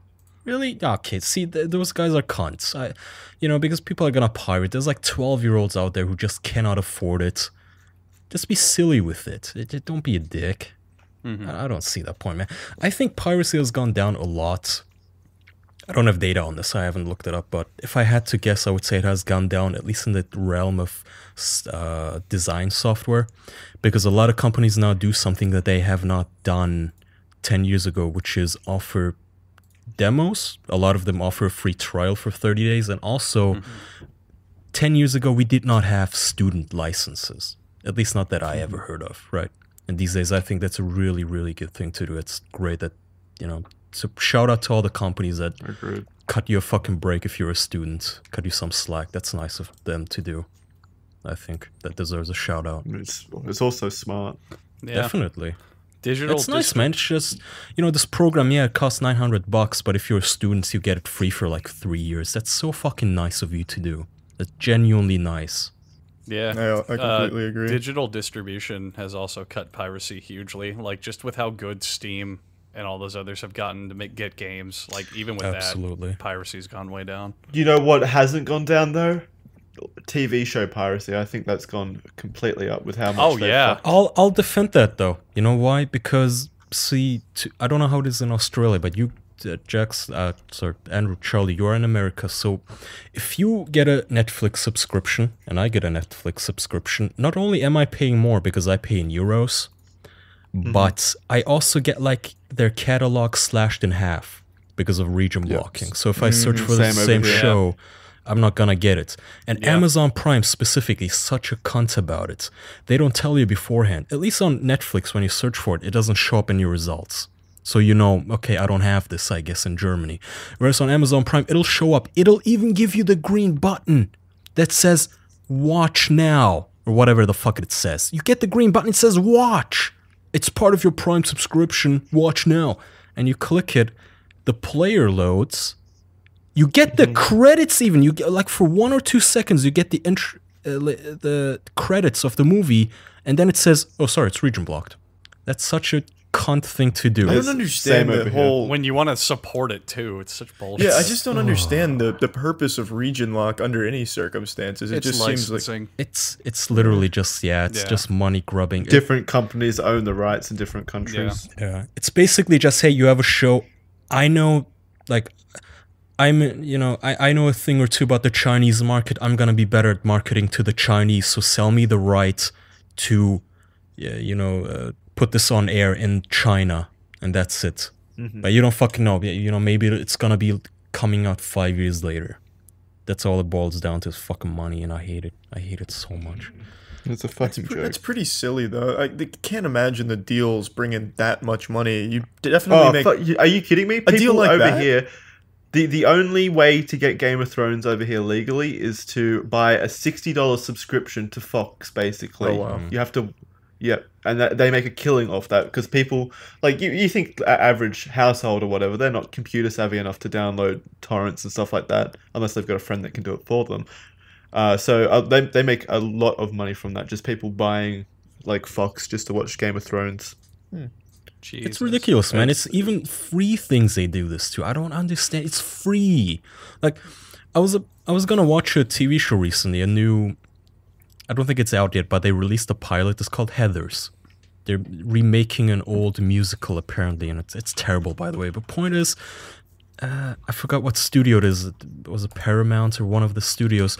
Really? Okay, see, th- those guys are cunts. I, you know, because people are gonna pirate. There's like 12 year olds out there who just cannot afford it. Just be silly with it. It- don't be a dick. I, I don't see that point, man. I think piracy has gone down a lot. I don't have data on this. I haven't looked it up, but if I had to guess, I would say it has gone down at least in the realm of uh, design software, because a lot of companies now do something that they have not done 10 years ago, which is offer demos. A lot of them offer a free trial for 30 days. And also, 10 years ago, we did not have student licenses. At least, not that I mm-hmm. ever heard of, right? And these days, I think that's a really, really good thing to do. It's great that, you know, so shout out to all the companies that Agreed. cut you a fucking break if you're a student, cut you some slack. That's nice of them to do. I think that deserves a shout out. It's, it's also smart. Yeah, Definitely. digital. It's nice, man. It's just you know this program. Yeah, it costs nine hundred bucks, but if you're a student, you get it free for like three years. That's so fucking nice of you to do. That's genuinely nice. Yeah, I, I Uh, completely agree. Digital distribution has also cut piracy hugely. Like just with how good Steam and all those others have gotten to make get games. Like even with Absolutely. that, piracy's gone way down. You know what hasn't gone down though? TV show piracy. I think that's gone completely up with how much. Oh, yeah. fucked. I'll I'll defend that though. You know why? Because see, to, I don't know how it is in Australia, but you, uh, Jax, uh, sorry, Andrew, Charlie, you are in America. So if you get a Netflix subscription and I get a Netflix subscription, not only am I paying more because I pay in euros, but I also get like their catalog slashed in half because of region blocking. So if I search for the Same same show, I'm not gonna get it. And Yeah. Amazon Prime specifically such a cunt about it. They don't tell you beforehand. At least on Netflix, when you search for it, it doesn't show up in your results. So you know, okay, I don't have this, I guess, in Germany. Whereas on Amazon Prime, it'll show up. It'll even give you the green button that says watch now or whatever the fuck it says. You get the green button, it says watch. It's part of your Prime subscription. Watch now. And you click it, the player loads. You get the credits even. You get like for one or two seconds, you get the intr- uh, the credits of the movie, and then it says, "Oh, sorry, it's region blocked." That's such a cunt thing to do. I don't understand over the here. whole. When you want to support it too, it's such bullshit. Yeah, I just don't understand the, the purpose of region lock under any circumstances. It it's just seems like licensing. It's it's literally just yeah, it's Yeah. just money grubbing. It- Different companies own the rights in different countries. Yeah. It's basically just hey, you have a show. I know, like, I'm, you know, I, I know a thing or two about the Chinese market. I'm gonna be better at marketing to the Chinese. So sell me the right to, yeah, you know, uh, put this on air in China, and that's it. Mm-hmm. But you don't fucking know. You know, maybe it's gonna be coming out five years later. That's all it boils down to is fucking money, and I hate it. I hate it so much. Mm-hmm. It's a fucking Pre- joke. That's pretty silly, though. I they can't imagine the deals bringing that much money. You definitely Oh, make. fuck, are you kidding me? People deal like over that? here. The, the only way to get Game of Thrones over here legally is to buy a sixty dollars subscription to Fox. Basically, Oh, wow. you have to, yeah, and that, they make a killing off that because people like you. You think average household or whatever, they're not computer savvy enough to download torrents and stuff like that unless they've got a friend that can do it for them. Uh, so uh, they they make a lot of money from that. Just people buying like Fox just to watch Game of Thrones. It's ridiculous, man. It's even free things they do this to. I don't understand. It's free. Like, I was a, I was gonna watch a TV show recently, a new. I don't think it's out yet, but they released a pilot. It's called Heathers. They're remaking an old musical apparently, and it's it's terrible, by the way. But point is, uh, I forgot what studio it is. It was a Paramount or one of the studios.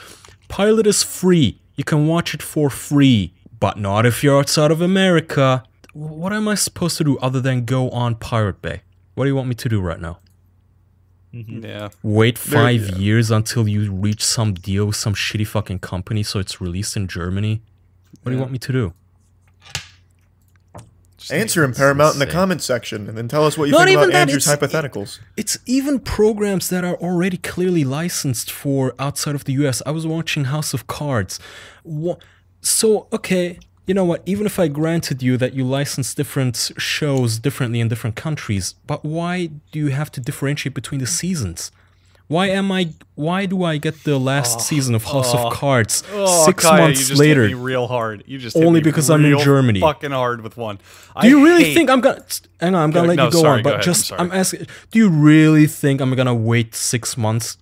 Pilot is free. You can watch it for free, but not if you're outside of America. What am I supposed to do other than go on Pirate Bay? What do you want me to do right now? Mm-hmm. Yeah. Wait five yeah. years until you reach some deal with some shitty fucking company so it's released in Germany? What do you want me to do? Answer him, Paramount, in the insane. comment section, and then tell us what you Not think even about that, Andrew's it's- hypotheticals. It's even programs that are already clearly licensed for outside of the US. I was watching House of Cards. Wha- So, okay, you know what? Even if I granted you that you license different shows differently in different countries, but why do you have to differentiate between the seasons? Why am I? Why do I get the last oh, season of House oh, of Cards Oh, six Kaya, months later? Real hard. You just Only because I'm in Germany. Fucking hard with one. Do you really think I'm gonna? Hang on, I'm gonna Go- let no, you go sorry, on. go But ahead, I'm just. I'm asking. Do you really think I'm gonna wait six months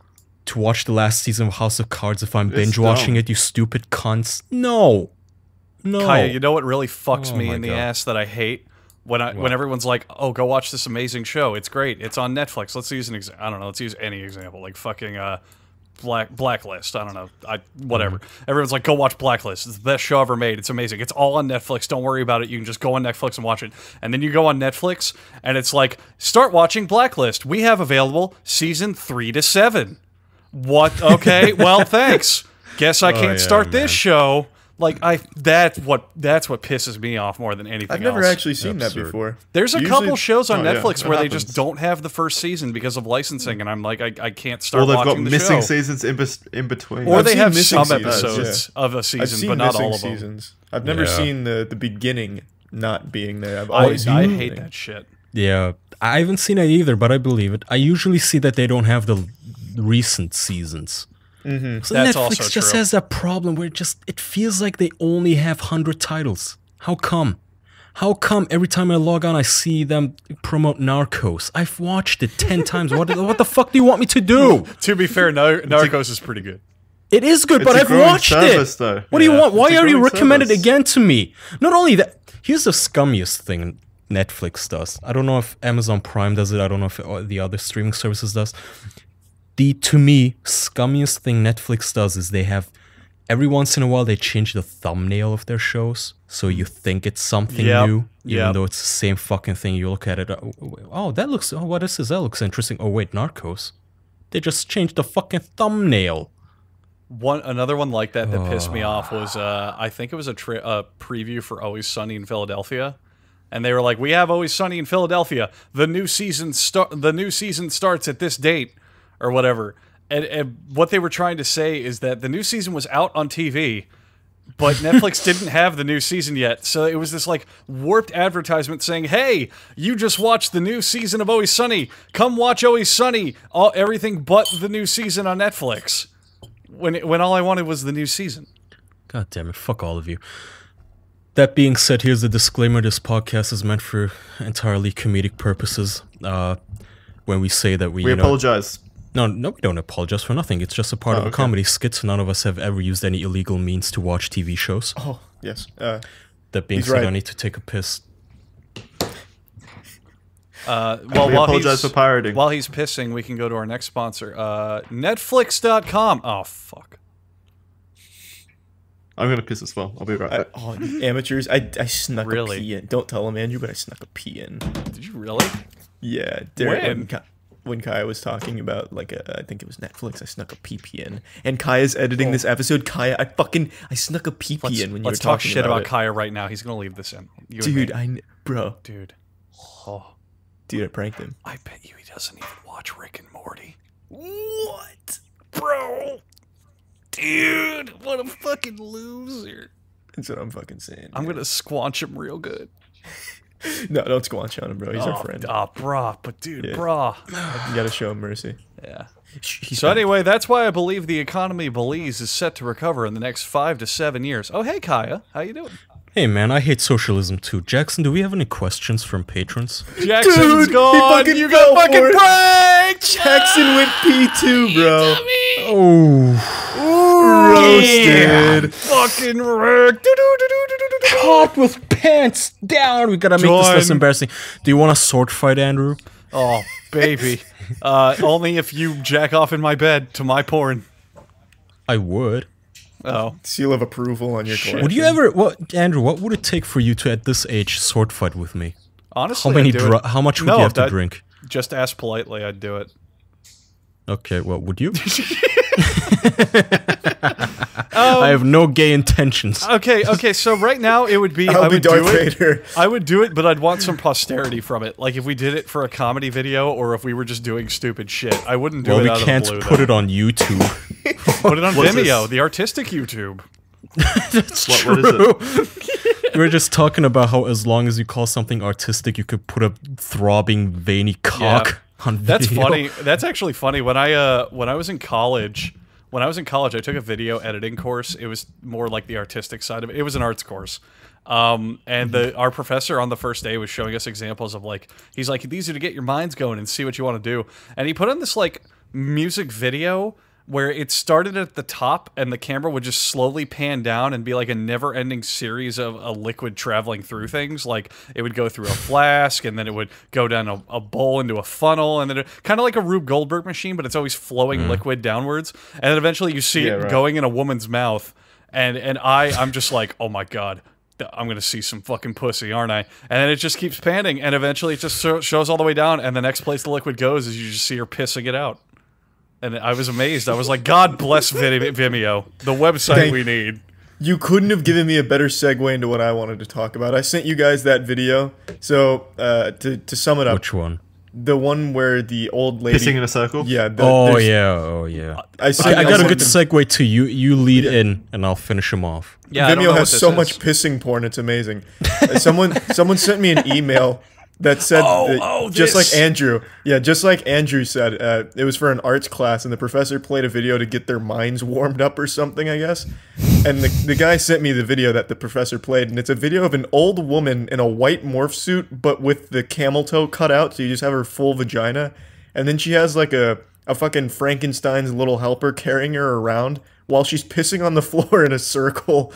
to watch the last season of House of Cards if I'm binge watching it? You stupid cunts! No, no. Kaya, you know what really fucks Oh me in the God. ass that I hate when I when everyone's like, "Oh, go watch this amazing show. It's great. It's on Netflix." Let's use an example. I don't know. Let's use any example, like fucking uh, Black Blacklist. I don't know. I whatever. Mm-hmm. Everyone's like, "Go watch Blacklist. It's the best show ever made. It's amazing. It's all on Netflix. Don't worry about it. You can just go on Netflix and watch it." And then you go on Netflix, and it's like, "Start watching Blacklist. We have available season three to seven. What? Okay. well, thanks. Guess I can't Oh, yeah, start this show. Like I that's what that's what pisses me off more than anything I've never else. actually seen that before. There's a Usually- couple shows on Oh, Netflix that where they just don't have the first season because of licensing, and I'm like, I, I can't start Or they've watching got the missing show. seasons in, bes- in between. Or I've they have missing some seasons, episodes of a I've season, but not all of them. seasons. I've never Yeah. seen the the beginning not being there. I've always I seen hate that shit. Yeah, I haven't seen it either, but I believe it. I usually see that they don't have the recent seasons. Mm-hmm. So That's Netflix just true. has that problem where it just it feels like they only have hundred titles. How come? How come every time I log on I see them promote Narcos? I've watched it ten times. What what the fuck do you want me to do? To be fair, Nar- Narcos is pretty good. It is good, It's but I've watched service, it. though. What do you want? Why it's are you recommending it service. again to me? Not only that, here's the scummiest thing Netflix does. I don't know if Amazon Prime does it. I don't know if uh, the other streaming services does. The to me scummiest thing Netflix does is they have every once in a while they change the thumbnail of their shows. So you think it's something Yep, new even yep. though it's the same fucking thing. You look at it oh, oh that looks oh what is this? That looks interesting. Oh wait narcos. They just changed the fucking thumbnail. One another one like that that pissed me off was uh, I think it was a, tri- a preview for Always Sunny in Philadelphia, and they were like, "We have Always Sunny in Philadelphia. The new season start. The new season starts at this date, or whatever." And, and what they were trying to say is that the new season was out on TV, but Netflix didn't have the new season yet. So it was this like warped advertisement saying, "Hey, you just watched the new season of Always Sunny. Come watch Always Sunny. All everything but the new season on Netflix." When it, when all I wanted was the new season. god damn it fuck all of you that being said here's the disclaimer this podcast is meant for entirely comedic purposes uh when we say that we, We you know, apologize. No, no, we don't apologize for nothing. It's just a part Oh, of a okay. comedy skit. So None of us have ever used any illegal means to watch TV shows. Oh yes. Uh, That being He's said, I right. need to take a piss. Uh, well, We while apologize he's, for pirating. While he's pissing, we can go to our next sponsor, uh, Netflix.com. Oh fuck! I'm gonna piss as well. I'll be right I, back. oh, you amateurs! I, I snuck Really? a pee in. Don't tell him, Andrew, but I snuck a pee in. Did you really? Yeah, Derek, When? When Kai, was talking about like a, I think it was Netflix, I snuck a PP in, and Kaya's editing oh. this episode. Kaya, I fucking I snuck a PP Let's, in when you let's were talk talking shit about, it. Kaya right now. He's gonna leave this in. You Dude. I bro, dude. Oh, dude, I pranked him. I bet you he doesn't even watch Rick and Morty. What? Bro, dude, what a fucking loser. That's what I'm fucking saying. I'm gonna squanch him real good. no, don't squanch on him, bro. He's oh, our friend. Oh, brah, but dude, Yeah. brah. You gotta show him mercy. Yeah. He's So back. anyway, that's why I believe the economy of Belize is set to recover in the next five to seven years. Oh, hey, Kaya, how you doing? Hey man, I hate socialism too. Jackson, do we have any questions from patrons? Jackson's Dude, he gone. fucking you fell got fucking it. pranked. Jackson went P2, bro. Oh, Roasted. Fucking wrecked. Caught with pants down. We gotta make this less Join. embarrassing. Do you want a sword fight, Andrew? Oh, baby. Uh, only if you jack off in my bed to my porn. I would. Oh, Seal of approval on your collection. Would you ever, what, Andrew? What would it take for you to, at this age, sword fight with me? honestly, How many? I'd do Dr- it. how much would No, you have to that- drink? Just ask politely. I'd do it. Okay, well, would you? Um, I have no gay intentions. Okay, okay. So right now it would be I'll I be would Darth do it. Vader. I would do it, but I'd want some posterity from it. Like if we did it for a comedy video, or if we were just doing stupid shit. I wouldn't do Well, it we out can't of the blue. put though. it on YouTube. Put it on What's Vimeo, this? the artistic YouTube. That's What- what is it? we were just talking about how as long as you call something artistic, you could put a throbbing, veiny cock on video. That's funny. That's actually funny. When I uh when I was in college, when I was in college, I took a video editing course. It was more like the artistic side of it. It was an arts course. Um, and the our professor on the first day was showing us examples of like he's like these are to get your minds going and see what you want to do. And he put on this like music video where it started at the top and the camera would just slowly pan down and be like a never-ending series of a liquid traveling through things like it would go through a flask and then it would go down a, a bowl into a funnel and then kind of like a Rube Goldberg machine but it's always flowing mm. liquid downwards and then eventually you see Yeah, it right. going in a woman's mouth and and I I'm just like oh my god I'm gonna see some fucking pussy, aren't I? And then it just keeps panning, and eventually it just shows all the way down, and the next place the liquid goes is you just see her pissing it out. And I was amazed. I was like, God bless Vimeo, the website Thank- we need. You couldn't have given me a better segue into what I wanted to talk about. I sent you guys that video. So uh, to to sum it up, Which one? the one where the old lady Pissing in a circle. Yeah. The, Oh yeah, oh yeah. I, I, sent, I got a good them- segue to you. You lead in, and I'll finish him off. Yeah, I don't know Vimeo has so is. much pissing porn. It's amazing. Uh, someone someone sent me an email that said Oh, that- oh, just like Andrew. Yeah, just like Andrew said. Uh, it was for an arts class, and the professor played a video to get their minds warmed up or something, I guess. And the, the guy sent me the video that the professor played, and it's a video of an old woman in a white morph suit, but with the camel toe cut out, so you just have her full vagina, and then she has like a a fucking Frankenstein's little helper carrying her around while she's pissing on the floor in a circle.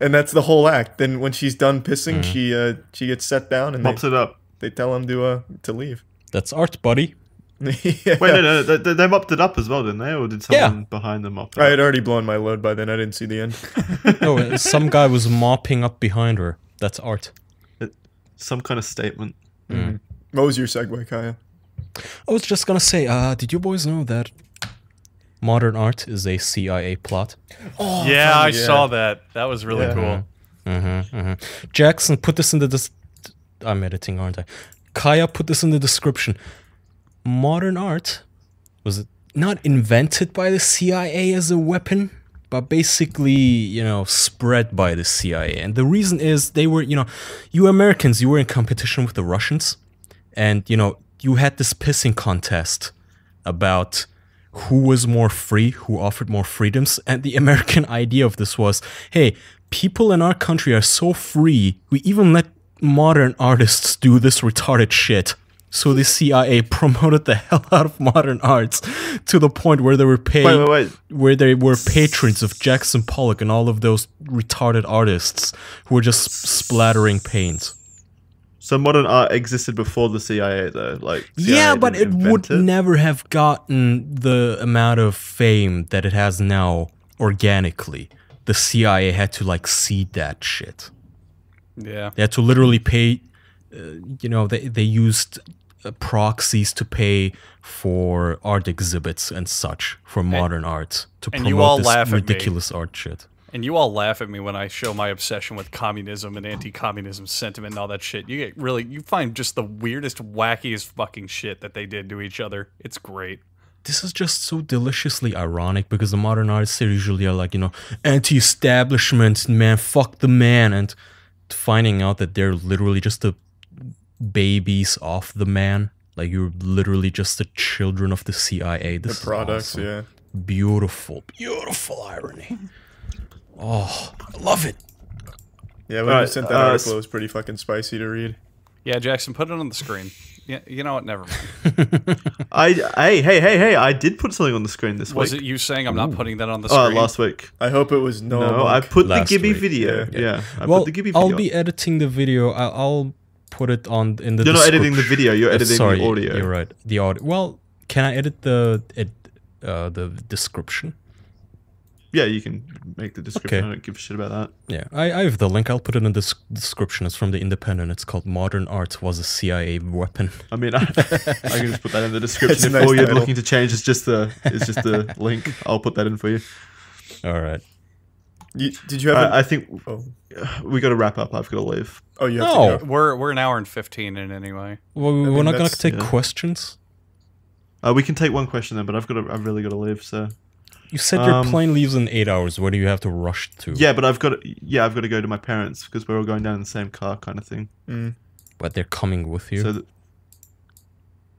And that's the whole act. Then when she's done pissing, she uh, she gets set down and Mops they, it up. they tell him to uh, to leave. That's art, buddy. yeah. Wait, no, no, they, they they mopped it up as well, didn't they? Or did Yeah. someone behind them mop it I up? had already blown my load by then. I didn't see the end. no, some guy was mopping up behind her. That's art. Some kind of statement. What was your segue, Kaya? I was just gonna say, uh, did you boys know that modern art is a CIA plot? Oh, yeah, I yeah. saw that. That was really Yeah. cool. Mm-hmm, mm-hmm. Jackson, put this in the. Dis- I'm editing, aren't I? Kaya, put this in the description. Modern art was it not invented by the CIA as a weapon, but basically, you know, spread by the CIA. And the reason is they were, you know, you Americans, you were in competition with the Russians, and you know, you had this pissing contest about who was more free, who offered more freedoms. And the American idea of this was hey, people in our country are so free, we even let modern artists do this retarded shit. So the CIA promoted the hell out of modern arts to the point where they were paying Wait, wait, wait. where they were patrons of Jackson Pollock and all of those retarded artists who were just splattering paint. So modern art existed before the CIA, though. Like, CIA yeah, but it would invent never have gotten the amount of fame that it has now organically. The CIA had to like seed that shit. Yeah. They had to literally pay. Uh, you know, they they used uh, proxies to pay for art exhibits and such for modern art to promote you all this laugh ridiculous art shit. And you all laugh at me when I show my obsession with communism and anti-communism sentiment and all that shit. You get really, you find just the weirdest, wackiest fucking shit that they did to each other. It's great. this is just so deliciously ironic because the modern artists are usually are like you know anti-establishment man fuck the man and finding out that they're literally just the babies of the man like you're literally just the children of the cia The this is products, awesome. yeah. beautiful beautiful irony oh i love it Yeah, when you Alright, sent that uh, article, it was pretty fucking spicy to read. Yeah, Jackson, put it on the screen. Yeah, you know what? Never mind. I hey hey hey hey! I did put something on the screen this Was week. Was it you saying I'm not putting that on the Oh, screen? last week. I hope it was no. No, I put Last the Gibby week, video. yeah. Yeah, I well put the Gibby video. i'll be editing the video I- i'll put it on in the You're not editing the video. You're Uh, editing sorry, the audio. You're right. The audio. Well, can I edit the ed, uh, the description? Yeah, you can make the description. Okay. I don't give a shit about that. Yeah, I, I have the link. I'll put it in the description. It's from the Independent. It's called "Modern Art Was a CIA Weapon." I mean, I, I can just put that in the description. a if nice all you're looking to change is just the is just the link, I'll put that in for you. All right. You, did you have? I, a- I think oh. we got to wrap up. I've got to leave. oh, you have No. to go. We're we're an hour and fifteen in anyway. Well, we're mean, not gonna take yeah. questions. Uh, we can take one question then, but I've got to. I've really got to leave. So You said your Um, plane leaves in eight hours. Where do you have to rush to? yeah, but I've got. To, yeah, I've got to go to my parents because we're all going down in the same car, kind of thing. Mm. But they're coming with you. So th-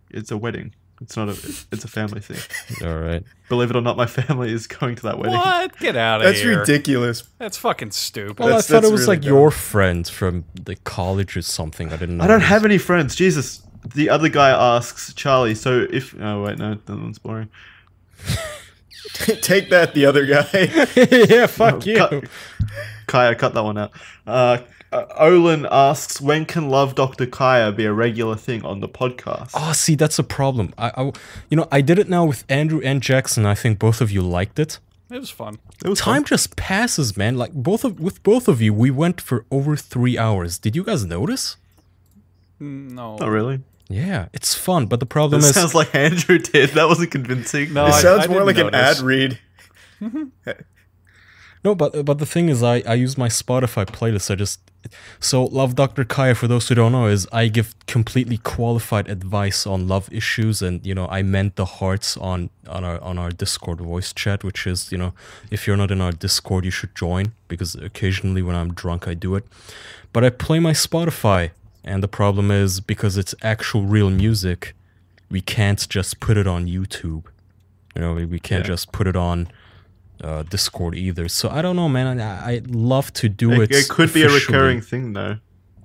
it's a wedding. It's not a. It's a family thing. All right. Believe it or not, my family is going to that wedding. What? Get out of That's here. That's ridiculous. That's fucking stupid. Well, That's- I thought it was really like dumb. your friend from the college or something. I didn't know. I don't have any friends. Jesus. The other guy asks Charlie. So if oh wait no that one's boring. Take that, the other guy. yeah, fuck you. Cut, Kaya, cut that one out. Uh, uh, Olin asks, when can Love Dr. Kaya be a regular thing on the podcast? Oh, see, that's a problem. I, I, you know, I did it now with Andrew and Jackson. I think both of you liked it. It was fun. It was Time fun. just passes, man. Like both of with both of you, we went for over three hours. Did you guys notice? No. Not really. Yeah, it's fun, but the problem That is, sounds like Andrew did. That wasn't convincing. No, It I- sounds I more didn't like an ad read. no, but but the thing is, I I use my Spotify playlist. I just so love Dr. Kaya. For those who don't know, is I give completely qualified advice on love issues, and you know I meant the hearts on on our on our Discord voice chat, which is you know if you're not in our Discord, you should join because occasionally when I'm drunk, I do it. But I play my Spotify, and the problem is because it's actual real music, we can't just put it on YouTube. You know, we, we can't Yeah. just put it on uh, Discord either. So I don't know, man. I, I'd love to do It, it. it could be a recurring thing, though.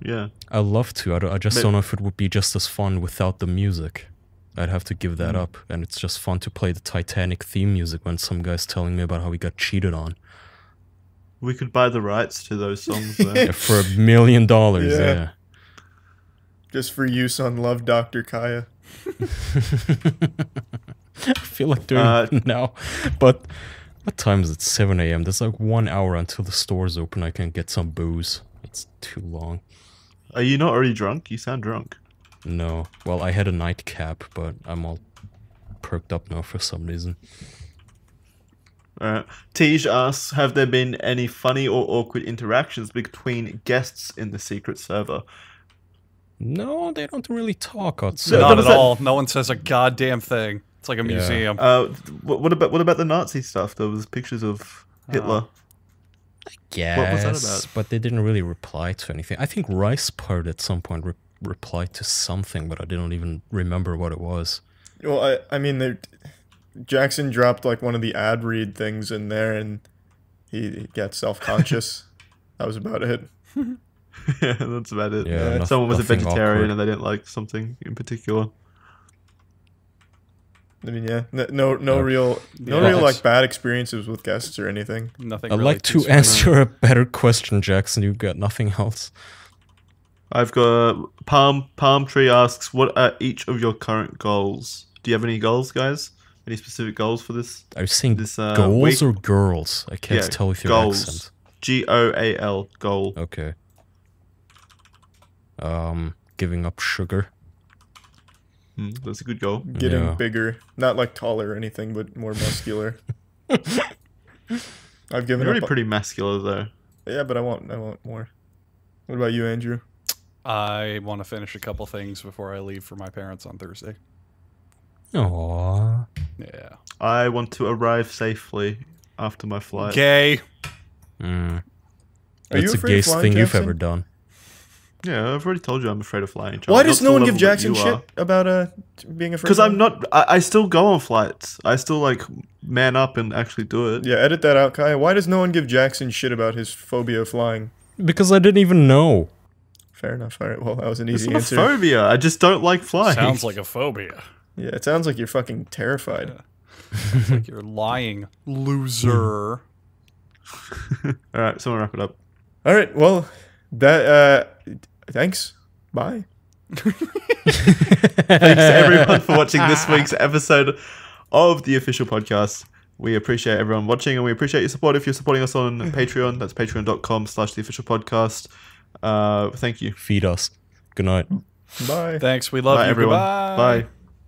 Yeah. I love to. I, don't- I just But- don't know if it would be just as fun without the music. I'd have to give Mm. that up, and it's just fun to play the Titanic theme music when some guy's telling me about how he got cheated on We could buy the rights to those songs. Yeah, for a million dollars. Yeah. Yeah. Just for use on Love Dr. Kaya. I feel like doing Uh, it now. But what time is it? 7 a.m. There's like one hour until the stores open. I can get some booze. It's too long. Are you not already drunk? You sound drunk. No. Well, I had a nightcap, but I'm all perked up now for some reason. Alright. Tej asks, have there been any funny or awkward interactions between guests in the secret server? No, they don't really talk outside. Not at that- all. No one says a goddamn thing. It's like a museum. Uh, what, what about what about the Nazi stuff? There was pictures of Hitler. Yes, What was that about? but they didn't really reply to anything. I think Rice Part at some point re- replied to something, but I didn't even remember what it was. Well, I I mean, there- Jackson dropped like one of the ad read things in there, and he, he got self conscious. that was about it. yeah, that's about it. Yeah, noth- Someone was a vegetarian awkward. and they didn't like something in particular. I mean, yeah, no, no, no Yeah. real, no Yeah. real like bad experiences with guests or anything. Nothing. I'd really like to answer a better question, Jackson. You've got nothing else. I've got Palm Palm Tree asks, what are each of your current goals? Do you have any goals, guys? Any specific goals for this? Are you saying This, uh, goals week- or girls? I can't Yeah, tell with your goals. accent. G O A L goal. Okay. Um, giving up sugar. Hmm, that's a good goal. Getting Yeah. bigger, not like taller or anything, but more muscular. I've given You're already up. pretty muscular though. yeah, but I want, I want more. What about you, Andrew? I want to finish a couple things before I leave for my parents on Thursday. Aww. Yeah. I want to arrive safely after my flight. Gay. Mm. Are you That's the afraid gayest flying, thing you've ever done. Yeah, I've already told you I'm afraid of flying. Why does Not no one give Jackson shit are. about uh being afraid? Because I'm not. I, I still go on flights. I still like man up and actually do it. Yeah, edit that out, Kai. Why does no one give Jackson shit about his phobia of flying? Because I didn't even know. Fair enough. All right. Well, that was an It's easy not a answer. phobia. I just don't like flying. Sounds like a phobia. Yeah, it sounds like you're fucking terrified. It's like you're lying, loser. All right, someone wrap it up. All right. Well, that. uh Thanks. Bye. Thanks everyone for watching this week's episode of the official podcast. We appreciate everyone watching and we appreciate your support if you're supporting us on Patreon. That's patreon.com slash the official podcast. Uh, thank you. Feed us. Good night. Bye. Thanks. We love Bye, you. everyone. Goodbye. Bye.